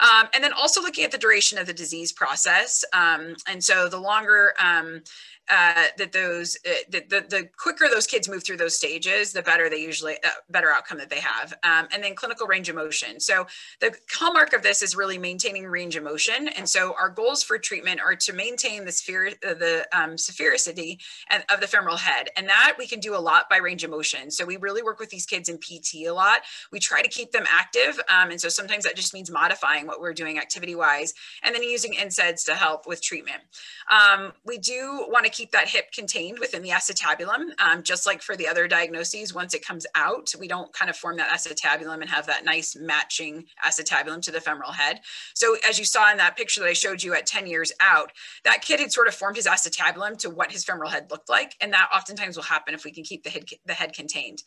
Um, and then also looking at the duration of the disease process. Um, and so the longer um, uh, that those uh, the, the, the, quicker those kids move through those stages the better they usually uh, better outcome that they have. Um, and then clinical range of motion. So the hallmark of this is really maintaining range of motion. And so our goals for treatment are to maintain the sphere uh, the um, sphericity and, of the femoral head. And that we can do a lot by range of motion. So we really work with these kids in pt a lot. We try to keep them active um, and so sometimes that just means modifying what we're doing activity wise and then using NSAIDs to help with treatment. Um, we do want to keep that hip contained within the acetabulum, um, just like for the other diagnoses. Once it comes out, we don't kind of form that acetabulum and have that nice matching acetabulum to the femoral head. So as you saw in that picture that I showed you at 10 years out, that kid had sort of formed his acetabulum to what his femoral head looked like. And that oftentimes will happen if we can keep the head, the head contained.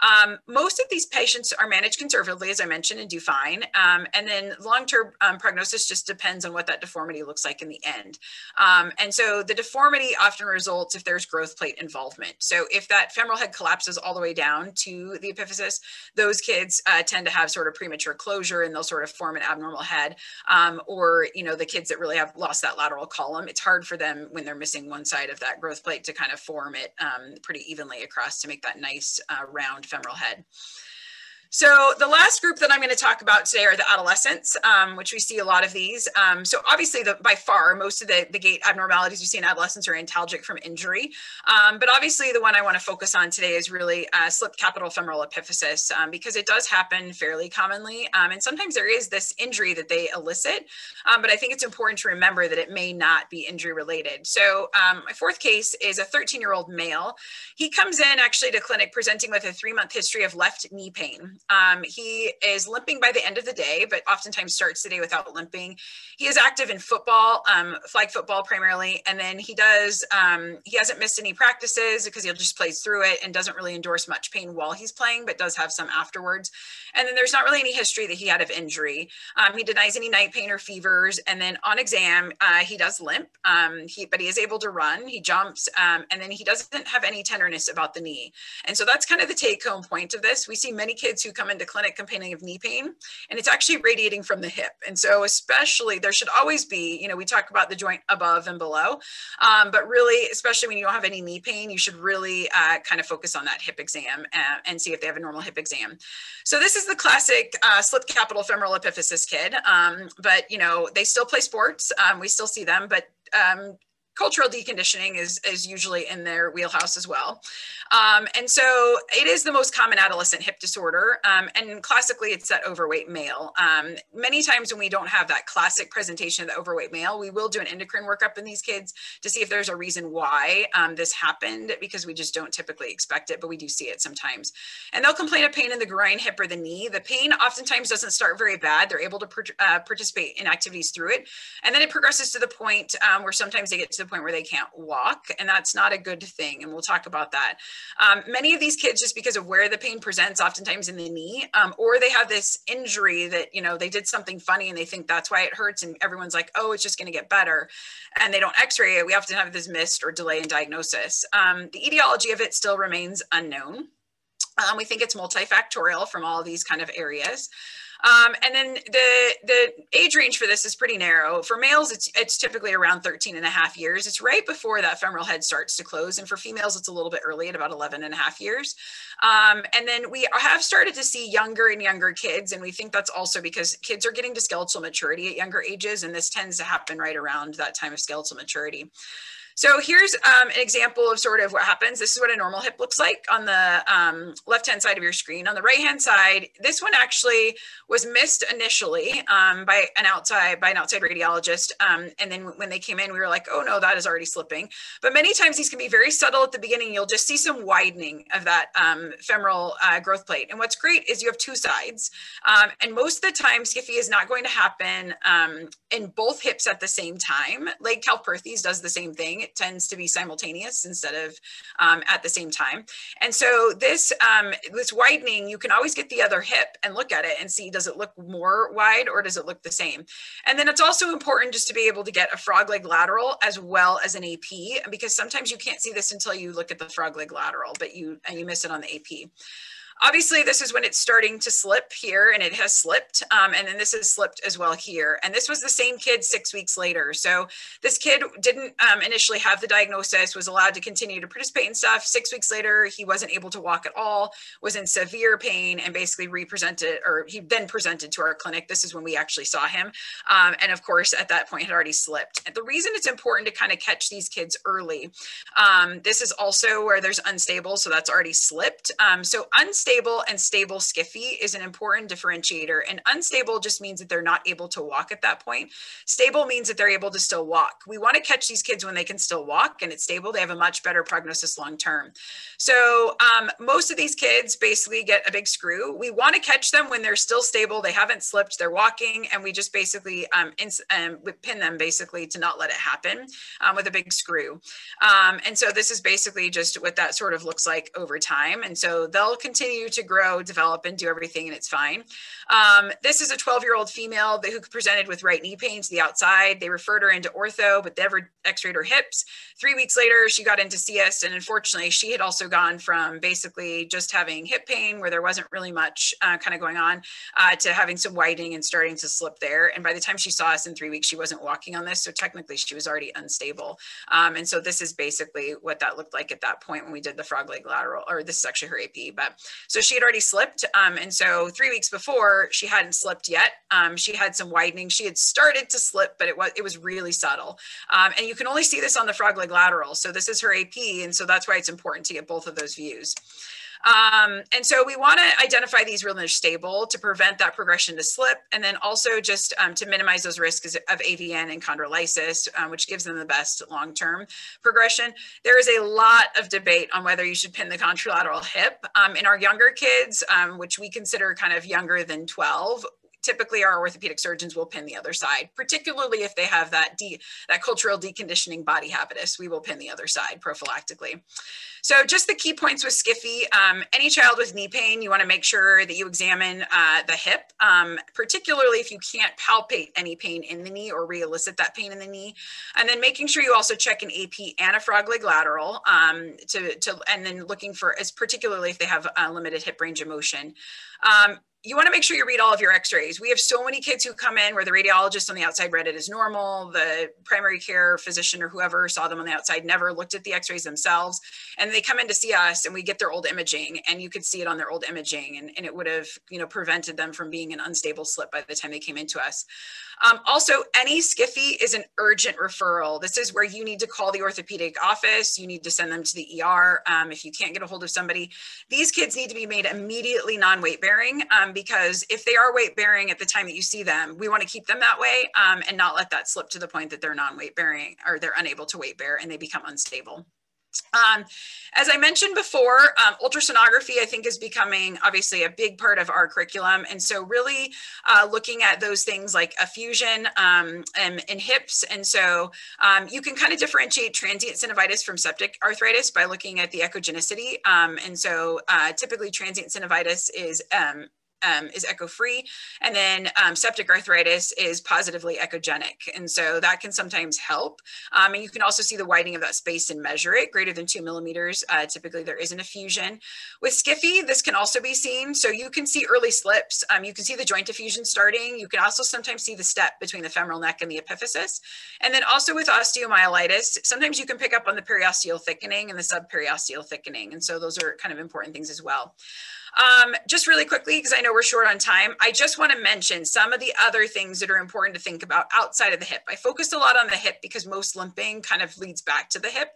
Um, most of these patients are managed conservatively, as I mentioned, and do fine. Um, and then long-term um, prognosis just depends on what that deformity looks like in the end. Um, and so the deformity often often results if there's growth plate involvement. So if that femoral head collapses all the way down to the epiphysis, those kids uh, tend to have sort of premature closure and they'll sort of form an abnormal head. Um, or, you know, the kids that really have lost that lateral column, it's hard for them when they're missing one side of that growth plate to kind of form it um, pretty evenly across to make that nice uh, round femoral head. So the last group that I'm going to talk about today are the adolescents, um, which we see a lot of these. Um, so obviously, the, by far, most of the, the gait abnormalities you see in adolescents are antalgic from injury. Um, but obviously, the one I want to focus on today is really uh, slip capital femoral epiphysis um, because it does happen fairly commonly. Um, and sometimes there is this injury that they elicit. Um, but I think it's important to remember that it may not be injury related. So my fourth case is a 13 year old male. He comes in actually to clinic presenting with a three month history of left knee pain. Um, he is limping by the end of the day, but oftentimes starts the day without limping. He is active in football, um, flag football primarily, and then he does. Um, he hasn't missed any practices because he just plays through it and doesn't really endorse much pain while he's playing, but does have some afterwards. And then there's not really any history that he had of injury. Um, he denies any night pain or fevers, and then on exam uh, he does limp. Um, he but he is able to run. He jumps, um, and then he doesn't have any tenderness about the knee. And so that's kind of the take home point of this. We see many kids who come into clinic complaining of knee pain, and it's actually radiating from the hip. And so, especially, there should always be, you know, we talk about the joint above and below, um, but really, especially when you don't have any knee pain, you should really uh, kind of focus on that hip exam and, uh, and, see if they have a normal hip exam. So, this is the classic uh, slip capital femoral epiphysis kid, um, but, you know, they still play sports. Um, we still see them, but um, cultural deconditioning is, is usually in their wheelhouse as well. Um, and so it is the most common adolescent hip disorder. Um, and classically, it's that overweight male. Um, many times when we don't have that classic presentation of the overweight male, we will do an endocrine workup in these kids to see if there's a reason why um, this happened because we just don't typically expect it, but we do see it sometimes. And they'll complain of pain in the groin, hip, or the knee. The pain oftentimes doesn't start very bad. They're able to uh, participate in activities through it. And then it progresses to the point um, where sometimes they get to the point where they can't walk, and that's not a good thing. And we'll talk about that. Um, many of these kids, just because of where the pain presents, oftentimes in the knee, um, or they have this injury that, you know, they did something funny and they think that's why it hurts. And everyone's like, oh, it's just going to get better. And they don't x ray it. We often have this missed or delay in diagnosis. Um, the etiology of it still remains unknown. Um, we think it's multifactorial from all these kind of areas. Um, and then the the age range for this is pretty narrow. For males, it's it's typically around 13 and a half years. It's right before that femoral head starts to close. And for females, it's a little bit early at about 11 and a half years. Um, and then we have started to see younger and younger kids. And we think that's also because kids are getting to skeletal maturity at younger ages. And this tends to happen right around that time of skeletal maturity. So here's um, an example of sort of what happens. This is what a normal hip looks like on the um, left-hand side of your screen. On the right-hand side, this one actually was missed initially um, by an outside by an outside radiologist, um, and then when they came in, we were like, "Oh no, that is already slipping." But many times these can be very subtle at the beginning. You'll just see some widening of that um, femoral uh, growth plate. And what's great is you have two sides, um, and most of the time, SCFE is not going to happen in both hips at the same time. Legg-Calvé-Perthes does the same thing it tends to be simultaneous instead of um, at the same time. And so this um, this widening, you can always get the other hip and look at it and see does it look more wide or does it look the same. And then it's also important just to be able to get a frog leg lateral as well as an AP because sometimes you can't see this until you look at the frog leg lateral, but you and you miss it on the AP. Obviously, this is when it's starting to slip here and it has slipped. Um, and then this has slipped as well here. And this was the same kid six weeks later. So this kid didn't um, initially have the diagnosis, was allowed to continue to participate in stuff. Six weeks later, he wasn't able to walk at all, was in severe pain and basically represented, or he then presented to our clinic. This is when we actually saw him. Um, and of course, at that point had already slipped. And the reason it's important to kind of catch these kids early, um, this is also where there's unstable. So that's already slipped. Um, so unstable unstable and stable SCFE is an important differentiator. And unstable just means that they're not able to walk at that point. Stable means that they're able to still walk. We want to catch these kids when they can still walk and it's stable. They have a much better prognosis long term. So um, most of these kids basically get a big screw. We want to catch them when they're still stable. They haven't slipped. They're walking, and we just basically um, um, pin them basically to not let it happen um, with a big screw. Um, and so this is basically just what that sort of looks like over time. And so they'll continue continue to grow, develop, and do everything, and it's fine. Um, this is a 12 year old female who presented with right knee pain to the outside. They referred her into ortho, but they never x rayed her hips. Three weeks later, she got into CS, and unfortunately, she had also gone from basically just having hip pain where there wasn't really much uh, kind of going on uh, to having some widening and starting to slip there. And by the time she saw us in three weeks, she wasn't walking on this. So technically, she was already unstable. Um, and so this is basically what that looked like at that point when we did the frog leg lateral, or this is actually her AP. But so she had already slipped. Um, and so three weeks before, she hadn't slipped yet. Um, she had some widening. She had started to slip, but it was it was really subtle. Um, and you can only see this on the frog leg lateral. So this is her AP. And so that's why it's important to get both of those views. Um, and so we want to identify these when they're stable to prevent that progression to slip, and then also just um, to minimize those risks of AVN and chondrolysis, um, which gives them the best long-term progression. There is a lot of debate on whether you should pin the contralateral hip. Um, in our younger kids, um, which we consider kind of younger than 12, typically our orthopedic surgeons will pin the other side, particularly if they have that, de that cultural deconditioning body habitus, we will pin the other side prophylactically. So just the key points with SCFE, um, any child with knee pain, you wanna make sure that you examine uh, the hip, um, particularly if you can't palpate any pain in the knee or re-elicit that pain in the knee. And then making sure you also check an AP and a frog leg lateral um, to, to, and then looking for, as particularly if they have a limited hip range of motion. Um, you want to make sure you read all of your x-rays. We have so many kids who come in where the radiologist on the outside read it as normal. The primary care physician or whoever saw them on the outside never looked at the x-rays themselves. And they come in to see us and we get their old imaging and you could see it on their old imaging and, and it would have, you know, prevented them from being an unstable slip by the time they came into us. Um, also, any SCFE is an urgent referral. This is where you need to call the orthopedic office. You need to send them to the ER um, if you can't get a hold of somebody. These kids need to be made immediately non-weight bearing um, because if they are weight bearing at the time that you see them, we want to keep them that way um, and not let that slip to the point that they're non-weight bearing or they're unable to weight bear and they become unstable. Um, as I mentioned before, um, ultrasonography, I think, is becoming obviously a big part of our curriculum. And so, really uh, looking at those things like effusion um, and, and, hips. And so, um, you can kind of differentiate transient synovitis from septic arthritis by looking at the echogenicity. Um, and so, uh, typically, transient synovitis is um, is echo-free, and then um, septic arthritis is positively echogenic. And so that can sometimes help. Um, and you can also see the widening of that space and measure it greater than two millimeters. Uh, typically there is an effusion. With SCFE, this can also be seen. So you can see early slips. Um, you can see the joint effusion starting. You can also sometimes see the step between the femoral neck and the epiphysis. And then also with osteomyelitis, sometimes you can pick up on the periosteal thickening and the subperiosteal thickening. And so those are kind of important things as well. Um, just really quickly, because I know we're short on time, I just want to mention some of the other things that are important to think about outside of the hip. I focused a lot on the hip because most limping kind of leads back to the hip.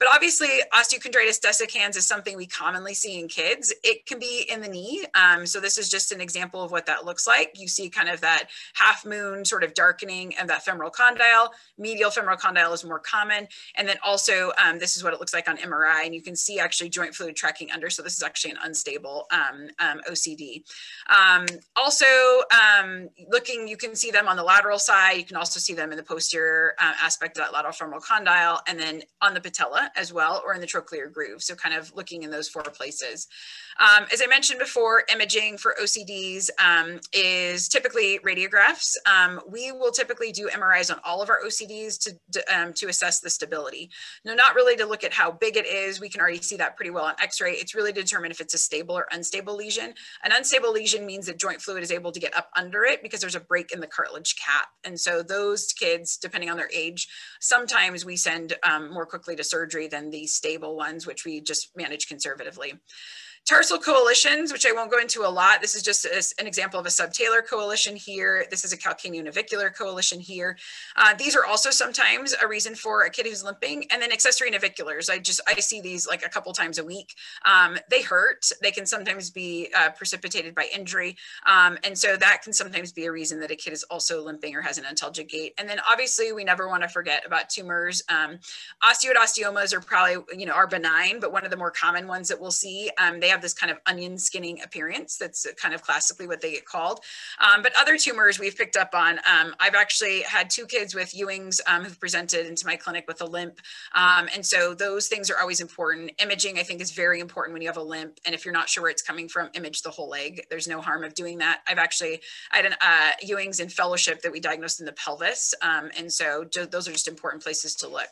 But obviously, osteochondritis dissecans is something we commonly see in kids. It can be in the knee. Um, so this is just an example of what that looks like. You see kind of that half moon sort of darkening of that femoral condyle. Medial femoral condyle is more common. And then also, um, this is what it looks like on MRI. And you can see actually joint fluid tracking under. So this is actually an unstable um, um, um, OCD. Um, also, um, looking, you can see them on the lateral side. You can also see them in the posterior uh, aspect of that lateral femoral condyle, and then on the patella as well, or in the trochlear groove. So kind of looking in those four places. Um, as I mentioned before, imaging for OCDs um, is typically radiographs. Um, we will typically do MRIs on all of our OCDs to, um, to assess the stability. No, not really to look at how big it is. We can already see that pretty well on x-ray. It's really to determine if it's a stable or unstable lesion. An unstable lesion means that joint fluid is able to get up under it because there's a break in the cartilage cap. And so those kids, depending on their age, sometimes we send um, more quickly to surgery than the stable ones, which we just manage conservatively. Tarsal coalitions, which I won't go into a lot. This is just a, an example of a subtalar coalition here. This is a calcaneonavicular coalition here. Uh, these are also sometimes a reason for a kid who's limping. And then accessory naviculars. I just, I see these like a couple times a week. Um, they hurt. They can sometimes be uh, precipitated by injury. Um, and so that can sometimes be a reason that a kid is also limping or has an antalgic gait. And then obviously we never want to forget about tumors. Um, osteoid osteomas are probably, you know, are benign, but one of the more common ones that we'll see, um, they have this kind of onion skinning appearance. That's kind of classically what they get called. Um, but other tumors we've picked up on. Um, I've actually had two kids with Ewing's um, who've presented into my clinic with a limp. Um, and so those things are always important. Imaging, I think, is very important when you have a limp. And if you're not sure where it's coming from, image the whole leg. There's no harm of doing that. I've actually, I had an uh, Ewing's in fellowship that we diagnosed in the pelvis. Um, and so those are just important places to look.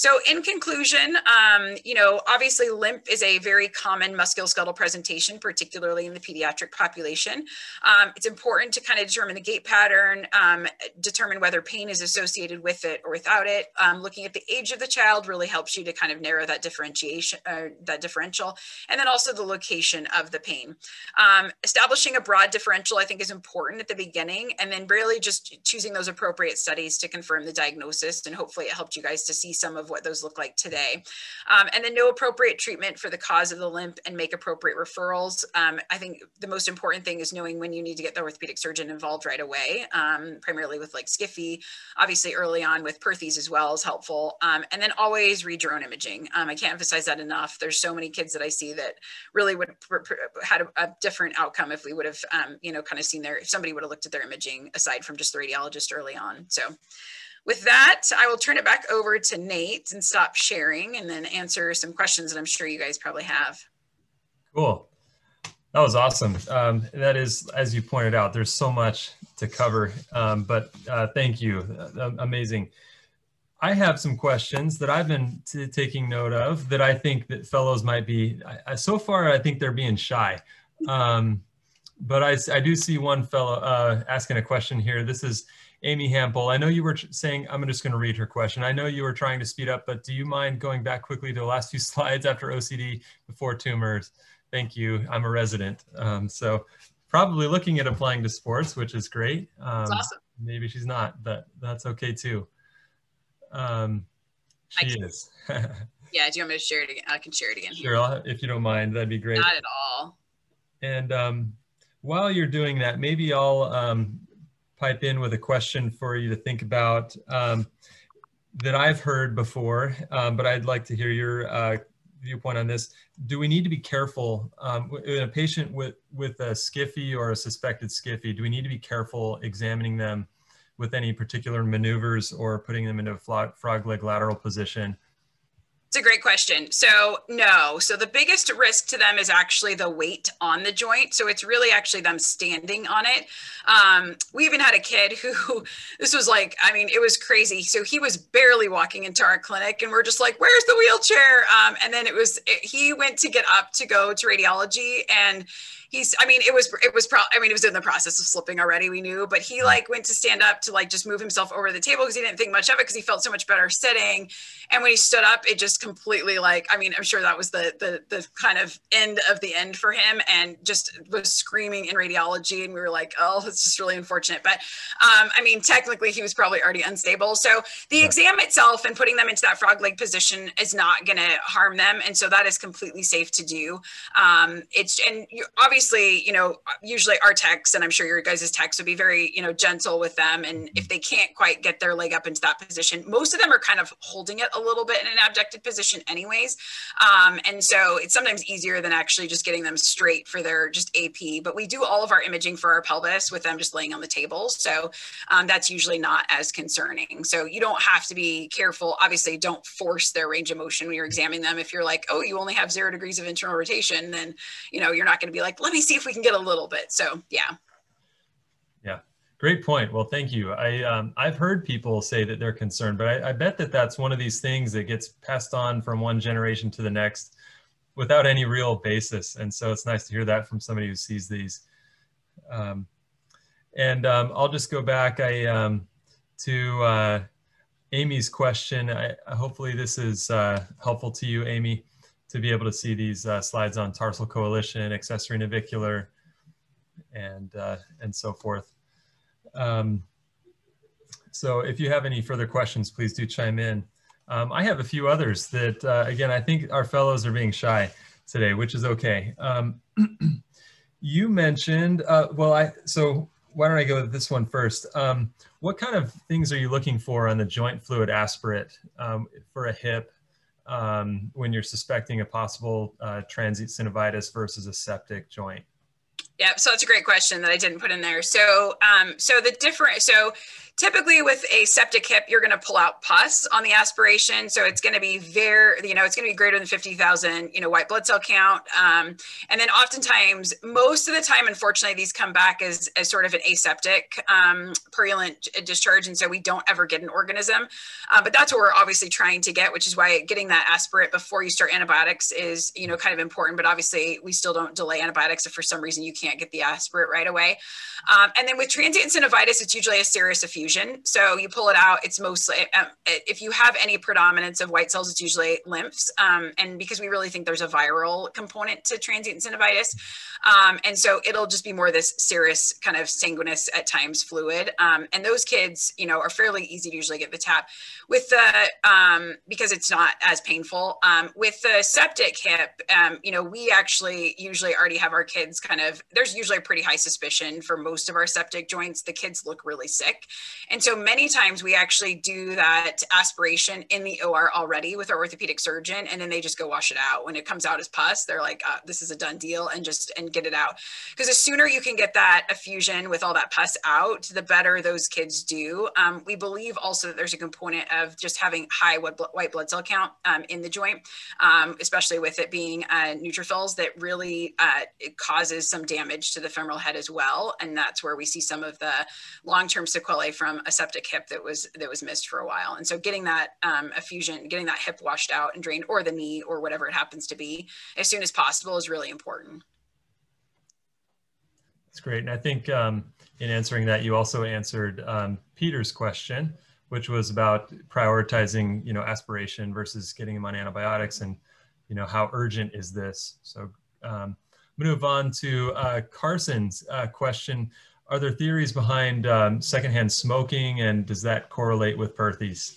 So in conclusion, um, you know, obviously limp is a very common musculoskeletal presentation, particularly in the pediatric population. Um, it's important to kind of determine the gait pattern, um, determine whether pain is associated with it or without it. Um, looking at the age of the child really helps you to kind of narrow that differentiation, uh, that differential, and then also the location of the pain. Um, establishing a broad differential, I think, is important at the beginning, and then really just choosing those appropriate studies to confirm the diagnosis. And hopefully, it helped you guys to see some of what those look like today. Um, and then no appropriate treatment for the cause of the limp and make appropriate referrals. Um, I think the most important thing is knowing when you need to get the orthopedic surgeon involved right away, um, primarily with like SCFE, obviously early on with Perthes as well is helpful. Um, and then always read your own imaging. Um, I can't emphasize that enough. There's so many kids that I see that really would had a, a different outcome if we would have, um, you know, kind of seen their, if somebody would have looked at their imaging aside from just the radiologist early on. So with that, I will turn it back over to Nate and stop sharing and then answer some questions that I'm sure you guys probably have. Cool. That was awesome. Um, that is, as you pointed out, there's so much to cover, um, but uh, thank you. Uh, amazing. I have some questions that I've been taking note of that I think that fellows might be, I, so far, I think they're being shy. Um, but I, I do see one fellow uh, asking a question here. This is Amy Hampel. I know you were saying, I'm just going to read her question. I know you were trying to speed up, but do you mind going back quickly to the last few slides after OCD before tumors? Thank you. I'm a resident. Um, so probably looking at applying to sports, which is great. Um, that's awesome. Maybe she's not, but that's okay too. Um, she is. yeah, do you want me to share it again? I can share it again. Sure, if you don't mind, that'd be great. Not at all. And um, while you're doing that, maybe I'll um, pipe in with a question for you to think about um, that I've heard before, um, but I'd like to hear your uh, viewpoint on this. Do we need to be careful um, in a patient with, with a SCFE or a suspected SCFE? Do we need to be careful examining them with any particular maneuvers or putting them into a frog leg lateral position it's a great question. So, no. So, the biggest risk to them is actually the weight on the joint. So, it's really actually them standing on it. Um, we even had a kid who, this was like, I mean, it was crazy. So, he was barely walking into our clinic, and we're just like, where's the wheelchair? Um, and then it was, it, he went to get up to go to radiology, and he's i mean it was it was pro i mean it was in the process of slipping already we knew but he like went to stand up to like just move himself over the table because he didn't think much of it because he felt so much better sitting. And when he stood up it just completely like i mean i'm sure that was the the the kind of end of the end for him and just was screaming in radiology and we were like oh it's just really unfortunate. But um i mean technically he was probably already unstable. So the exam itself and putting them into that frog leg position is not going to harm them. And so that is completely safe to do. Um it's and you obviously obviously, you know, usually our techs, and I'm sure your guys' techs would be very, you know, gentle with them. And if they can't quite get their leg up into that position, most of them are kind of holding it a little bit in an abducted position, anyways. Um, and so it's sometimes easier than actually just getting them straight for their just AP. But we do all of our imaging for our pelvis with them just laying on the table. So um, that's usually not as concerning. So you don't have to be careful. Obviously, don't force their range of motion when you're examining them. If you're like, oh, you only have zero degrees of internal rotation, then, you know, you're not going to be like, let me see if we can get a little bit. So yeah. Yeah. Great point. Well, thank you. I um, I've heard people say that they're concerned, but I, I bet that that's one of these things that gets passed on from one generation to the next without any real basis. And so it's nice to hear that from somebody who sees these. Um, and um, I'll just go back I, um, to uh, Amy's question. I, hopefully this is uh, helpful to you, Amy to be able to see these uh, slides on tarsal coalition, accessory navicular, and, uh, and so forth. Um, so if you have any further questions, please do chime in. Um, I have a few others that, uh, again, I think our fellows are being shy today, which is okay. Um, you mentioned, uh, well, I so why don't I go with this one first? Um, what kind of things are you looking for on the joint fluid aspirate um, for a hip um, when you're suspecting a possible uh, transient synovitis versus a septic joint? Yeah, so that's a great question that I didn't put in there. So, um, so the different, so typically with a septic hip, you're going to pull out pus on the aspiration. So it's going to be very, you know, it's going to be greater than 50,000, you know, white blood cell count. Um, and then oftentimes, most of the time, unfortunately, these come back as, as sort of an aseptic um, purulent discharge. And so we don't ever get an organism. Uh, but that's what we're obviously trying to get, which is why getting that aspirate before you start antibiotics is, you know, kind of important. But obviously, we still don't delay antibiotics if for some reason you can't get the aspirate right away. Um, and then with transient synovitis, it's usually a serous effusion effusion. So you pull it out, it's mostly, um, if you have any predominance of white cells, it's usually lymphs. Um, and because we really think there's a viral component to transient synovitis. Um, and so it'll just be more this serous kind of sanguineous at times fluid. Um, and those kids, you know, are fairly easy to usually get the tap with the, um, because it's not as painful. With the septic hip, you know, we actually usually already have our kids kind of, there's usually a pretty high suspicion for most of our septic joints. The kids look really sick. And so many times we actually do that aspiration in the OR already with our orthopedic surgeon, and then they just go wash it out. When it comes out as pus, they're like, uh, this is a done deal and just, and get it out. Because the sooner you can get that effusion with all that pus out, the better those kids do. Um, we believe also that there's a component of just having high white blood cell count um, in the joint, um, especially with it being uh, neutrophils that really uh, causes some damage to the femoral head as well. And that's where we see some of the long-term sequelae from a septic hip that was that was missed for a while. And so getting that um, effusion, getting that hip washed out and drained, or the knee, or whatever it happens to be, as soon as possible is really important. That's great. And I think um, in answering that, you also answered um, Peter's question, which was about prioritizing, you know, aspiration versus getting him on antibiotics and, you know, how urgent is this? So um, move on to uh, Carson's uh, question. Are there theories behind um, secondhand smoking and does that correlate with Perthes?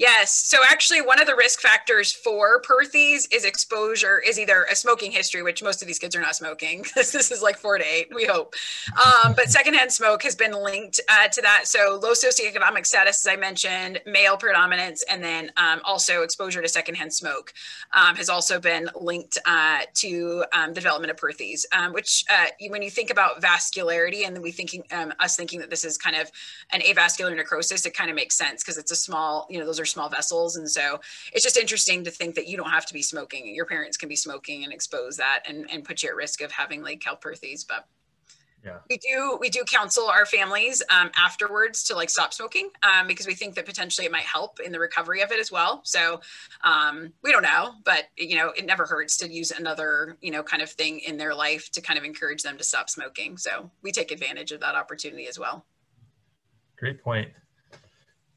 Yes. So actually, one of the risk factors for Perthes is exposure, is either a smoking history, which most of these kids are not smoking this is like four to eight, we hope. Um, but secondhand smoke has been linked uh, to that. So low socioeconomic status, as I mentioned, male predominance, and then um, also exposure to secondhand smoke um, has also been linked uh, to um, the development of Perthes, um, which uh, when you think about vascularity and we thinking um, us thinking that this is kind of an avascular necrosis, it kind of makes sense because it's a small, you know, those are small vessels. And so it's just interesting to think that you don't have to be smoking. Your parents can be smoking and expose that and, and put you at risk of having Legg-Calvé-Perthes. But yeah. we do we do counsel our families um, afterwards to like stop smoking um, because we think that potentially it might help in the recovery of it as well. So um, we don't know, but you know it never hurts to use another you know kind of thing in their life to kind of encourage them to stop smoking. So we take advantage of that opportunity as well. Great point.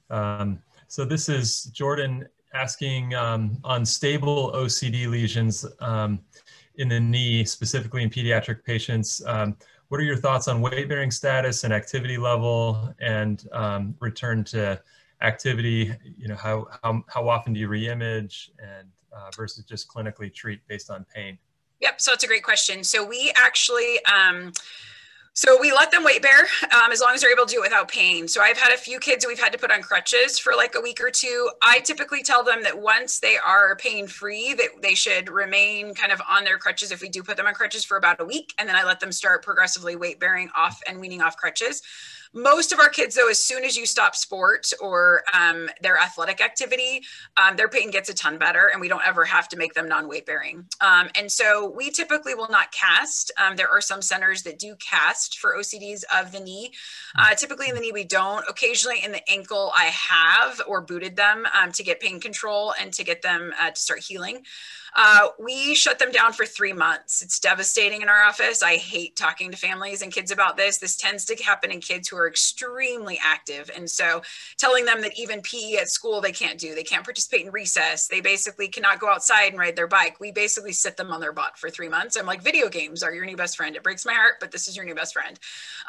Um, so this is Jordan asking um, on stable OCD lesions um, in the knee, specifically in pediatric patients. Um, what are your thoughts on weight bearing status and activity level and um, return to activity? You know, how, how, how often do you reimage and uh, versus just clinically treat based on pain? Yep, so it's a great question. So we actually, um, so we let them weight bear um, as long as they're able to do it without pain. So I've had a few kids we've had to put on crutches for like a week or two. I typically tell them that once they are pain free, that they should remain kind of on their crutches if we do put them on crutches for about a week. And then I let them start progressively weight bearing off and weaning off crutches. Most of our kids, though, as soon as you stop sport or um, their athletic activity, um, their pain gets a ton better, and we don't ever have to make them non-weight bearing. Um, and so we typically will not cast. Um, there are some centers that do cast for OCDs of the knee. Uh, typically in the knee, we don't. Occasionally in the ankle, I have or booted them um, to get pain control and to get them uh, to start healing. Uh, we shut them down for three months. It's devastating in our office. I hate talking to families and kids about this. This tends to happen in kids who are extremely active. And so telling them that even PE at school they can't do, they can't participate in recess, they basically cannot go outside and ride their bike. We basically sit them on their butt for three months. I'm like, video games are your new best friend. It breaks my heart, but this is your new best friend.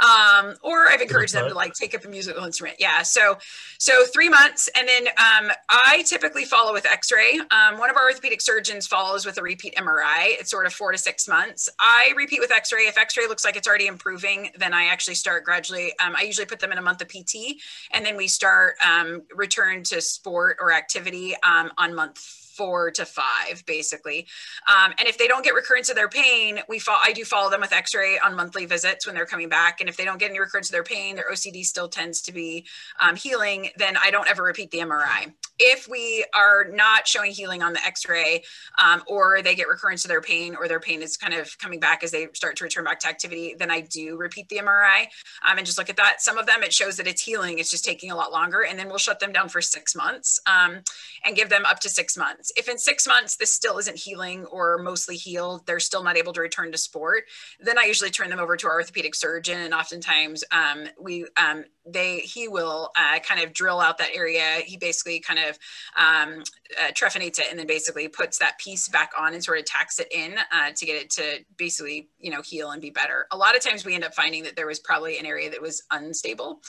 Um, or I've encouraged them to like take up a musical instrument. Yeah. So, so three months. And then um, I typically follow with x-ray. Um, one of our orthopedic surgeons follows with a repeat MRI. It's sort of four to six months. I repeat with X-ray. If X-ray looks like it's already improving, then I actually start gradually. Um, I usually put them in a month of PT, and then we start um, return to sport or activity um, on month four to five, basically. Um, and if they don't get recurrence of their pain, we follow, I do follow them with X-ray on monthly visits when they're coming back. And if they don't get any recurrence of their pain, their OCD still tends to be um, healing. Then I don't ever repeat the MRI. If we are not showing healing on the X-ray, um, or they get recurrence of their pain, or their pain is kind of coming back as they start to return back to activity, then I do repeat the MRI um, and just look at that. Some of them it shows that it's healing. It's just taking a lot longer, and then we'll shut them down for six months um, and give them up to six months. If in six months this still isn't healing or mostly healed, they're still not able to return to sport, then I usually turn them over to our orthopedic surgeon. And oftentimes um, we um, they he will uh, kind of drill out that area. He basically kind of um, uh, trephinates it and then basically puts that piece back on and sort of tacks it in uh, to get it to basically you know heal and be better. A lot of times we end up finding that there was probably an area that was unstable,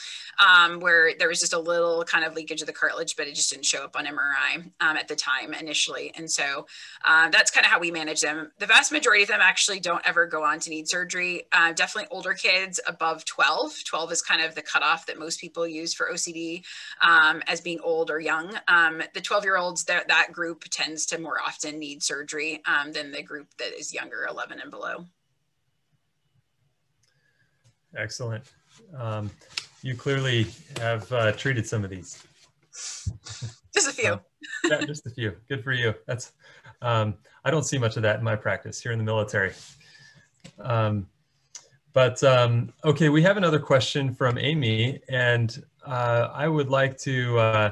um, where there was just a little kind of leakage of the cartilage, but it just didn't show up on MRI um, at the time initially. And so uh, that's kind of how we manage them. The vast majority of them actually don't ever go on to need surgery. Uh, definitely older kids above 12. 12 is kind of the cutoff that most people use for OCD um, as being old or young. Um, the 12 year olds, that, that group tends to more often need surgery um, than the group that is younger, 11 and below. Excellent. Um, you clearly have uh, treated some of these. Just a few. Yeah, just a few. Good for you. That's um, I don't see much of that in my practice here in the military. Um, but um, okay, we have another question from Amy, and uh, I would like to. Uh,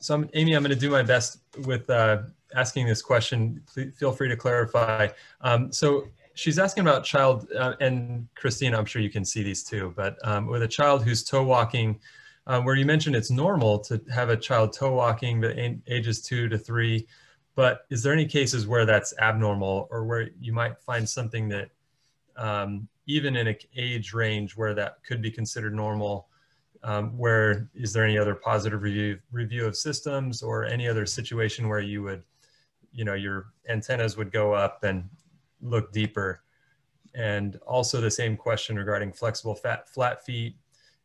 so, I'm, Amy, I'm going to do my best with uh, asking this question. Please feel free to clarify. Um, so, she's asking about child, uh, and Kristina, I'm sure you can see these too. But um, with a child who's toe walking, um, where you mentioned it's normal to have a child toe walking, but ages two to three. But is there any cases where that's abnormal, or where you might find something that um, even in an age range where that could be considered normal, um, where is there any other positive review, review of systems or any other situation where you would, you know, your antennas would go up and look deeper? And also the same question regarding flexible fat, flat feet.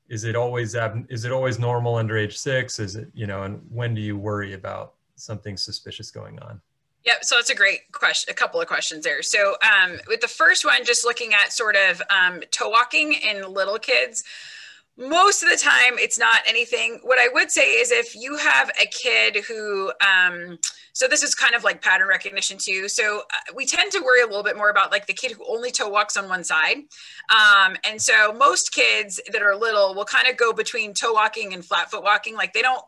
Is it always, is it always normal under age six? Is it, you know, and when do you worry about something suspicious going on? Yep. So it's a great question. A couple of questions there. So um, with the first one, just looking at sort of um, toe walking in little kids, most of the time it's not anything. What I would say is if you have a kid who, um, so this is kind of like pattern recognition too. So uh, we tend to worry a little bit more about like the kid who only toe walks on one side. Um, and so most kids that are little will kind of go between toe walking and flat foot walking. Like they don't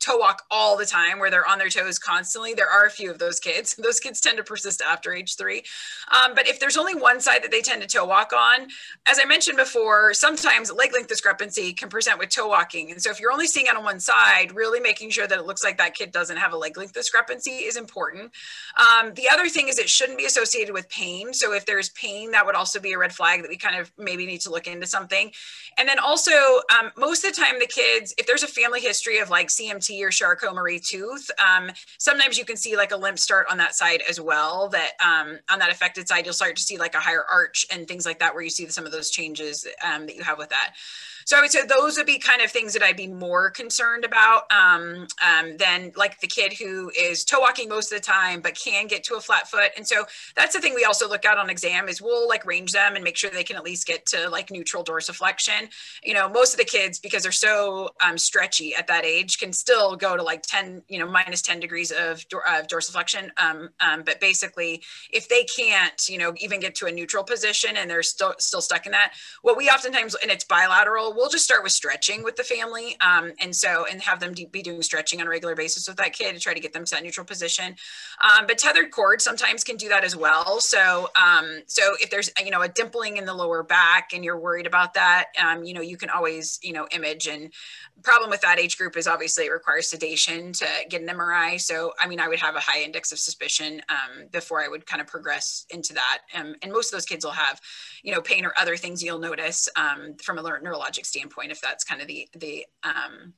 toe walk all the time where they're on their toes constantly. There are a few of those kids. Those kids tend to persist after age three. Um, but if there's only one side that they tend to toe walk on, as I mentioned before, sometimes leg length discrepancy can present with toe walking. And so if you're only seeing it on one side, really making sure that it looks like that kid doesn't have a leg length discrepancy is important. Um, the other thing is it shouldn't be associated with pain. So if there's pain, that would also be a red flag that we kind of maybe need to look into something. And then also, um, most of the time, the kids, if there's a family history of like CMT or Charcot-Marie tooth. Um, sometimes you can see like a limp start on that side as well, that um, on that affected side, you'll start to see like a higher arch and things like that, where you see some of those changes um, that you have with that. So I would say those would be kind of things that I'd be more concerned about um, um, than like the kid who is toe walking most of the time, but can get to a flat foot. And so that's the thing we also look at on exam is we'll like range them and make sure they can at least get to like neutral dorsiflexion. You know, most of the kids, because they're so um, stretchy at that age, can still go to like 10, you know, minus 10 degrees of, of dorsiflexion. Um, um, but basically, if they can't, you know, even get to a neutral position and they're still still stuck in that, what we oftentimes, and it's bilateral, we'll just start with stretching with the family. Um, and so, and have them be doing stretching on a regular basis with that kid to try to get them to that neutral position. Um, but tethered cord sometimes can do that as well. So, um, so if there's, you know, a dimpling in the lower back and you're worried about that, um, you know, you can always, you know, image and problem with that age group is obviously it requires sedation to get an MRI. So, I mean, I would have a high index of suspicion um, before I would kind of progress into that. Um, and most of those kids will have, you know, pain or other things you'll notice um, from a neurologic standpoint, if that's kind of the, the um,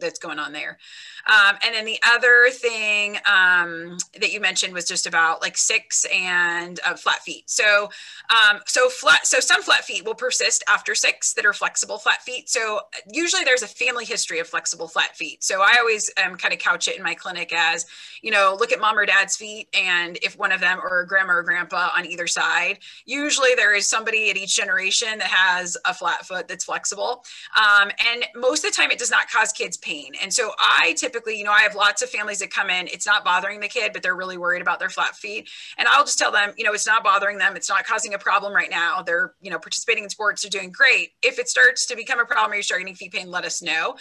that's going on there. Um, and then the other thing um, that you mentioned was just about like six and uh, flat feet. So, um, so flat, so some flat feet will persist after six that are flexible flat feet. So usually there's a family history of flexible flat feet. So I always um, kind of couch it in my clinic as, you know, look at mom or dad's feet. And if one of them or grandma or grandpa on either side, usually there is somebody at each generation that has a flat foot that's flexible. Um, and most of the time it does not cause kids pain. And so I typically, you know, I have lots of families that come in, it's not bothering the kid, but they're really worried about their flat feet. And I'll just tell them, you know, it's not bothering them. It's not causing a problem right now. They're, you know, participating in sports, they're doing great. If it starts to become a problem or you start getting feet pain, let us know.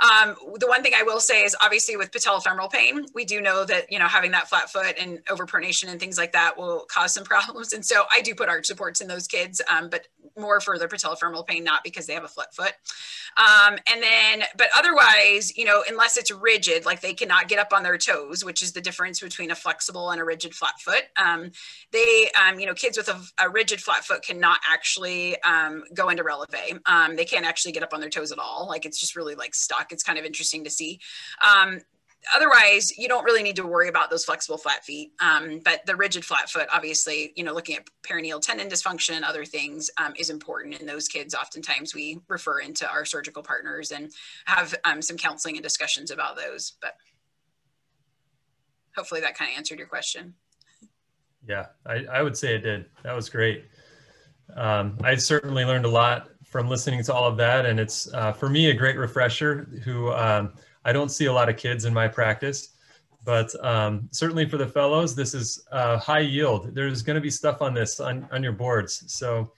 Um, the one thing I will say is obviously with patellofemoral pain, we do know that, you know, having that flat foot and overpronation and things like that will cause some problems. And so I do put arch supports in those kids, um, but more for their patellofemoral pain, not because they have a flat foot. Um, and then, but otherwise, you know, unless it's rigid, like they cannot get up on their toes, which is the difference between a flexible and a rigid flat foot. Um, they, um, you know, kids with a, a, rigid flat foot cannot actually um, go into releve. Um, they can't actually get up on their toes at all. Like it's just really like stuck. It's kind of interesting to see. Otherwise you don't really need to worry about those flexible flat feet. Um, but the rigid flat foot obviously you know looking at peroneal tendon dysfunction and other things um, is important. In those kids oftentimes we refer into our surgical partners and have um, some counseling and discussions about those. But hopefully that kind of answered your question. Yeah i, I would say it did. That was great. Um, i certainly learned a lot from listening to all of that. And it's uh, for me a great refresher who um, I don't see a lot of kids in my practice, but um, certainly for the fellows, this is uh, high yield. There's going to be stuff on this on, on your boards. So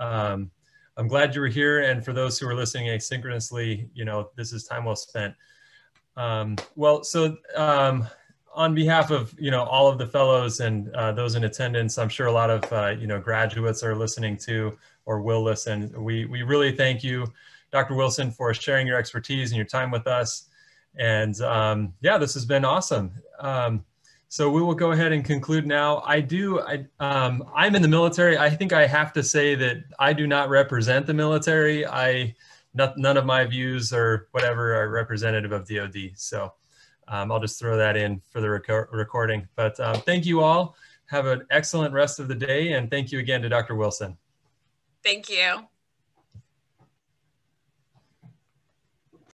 um, I'm glad you were here. And for those who are listening asynchronously, you know, this is time well spent. Um, well, so um, on behalf of, you know, all of the fellows and uh, those in attendance, I'm sure a lot of, uh, you know, graduates are listening to or will listen. We, we really thank you, Dr. Wilson, for sharing your expertise and your time with us. And um, yeah, this has been awesome. Um, so we will go ahead and conclude now. I do, I, um, I'm in the military. I think I have to say that I do not represent the military. I, not, none of my views or whatever are representative of DOD. So um, I'll just throw that in for the rec recording. But um, thank you all. Have an excellent rest of the day. And thank you again to Dr. Wilson. Thank you.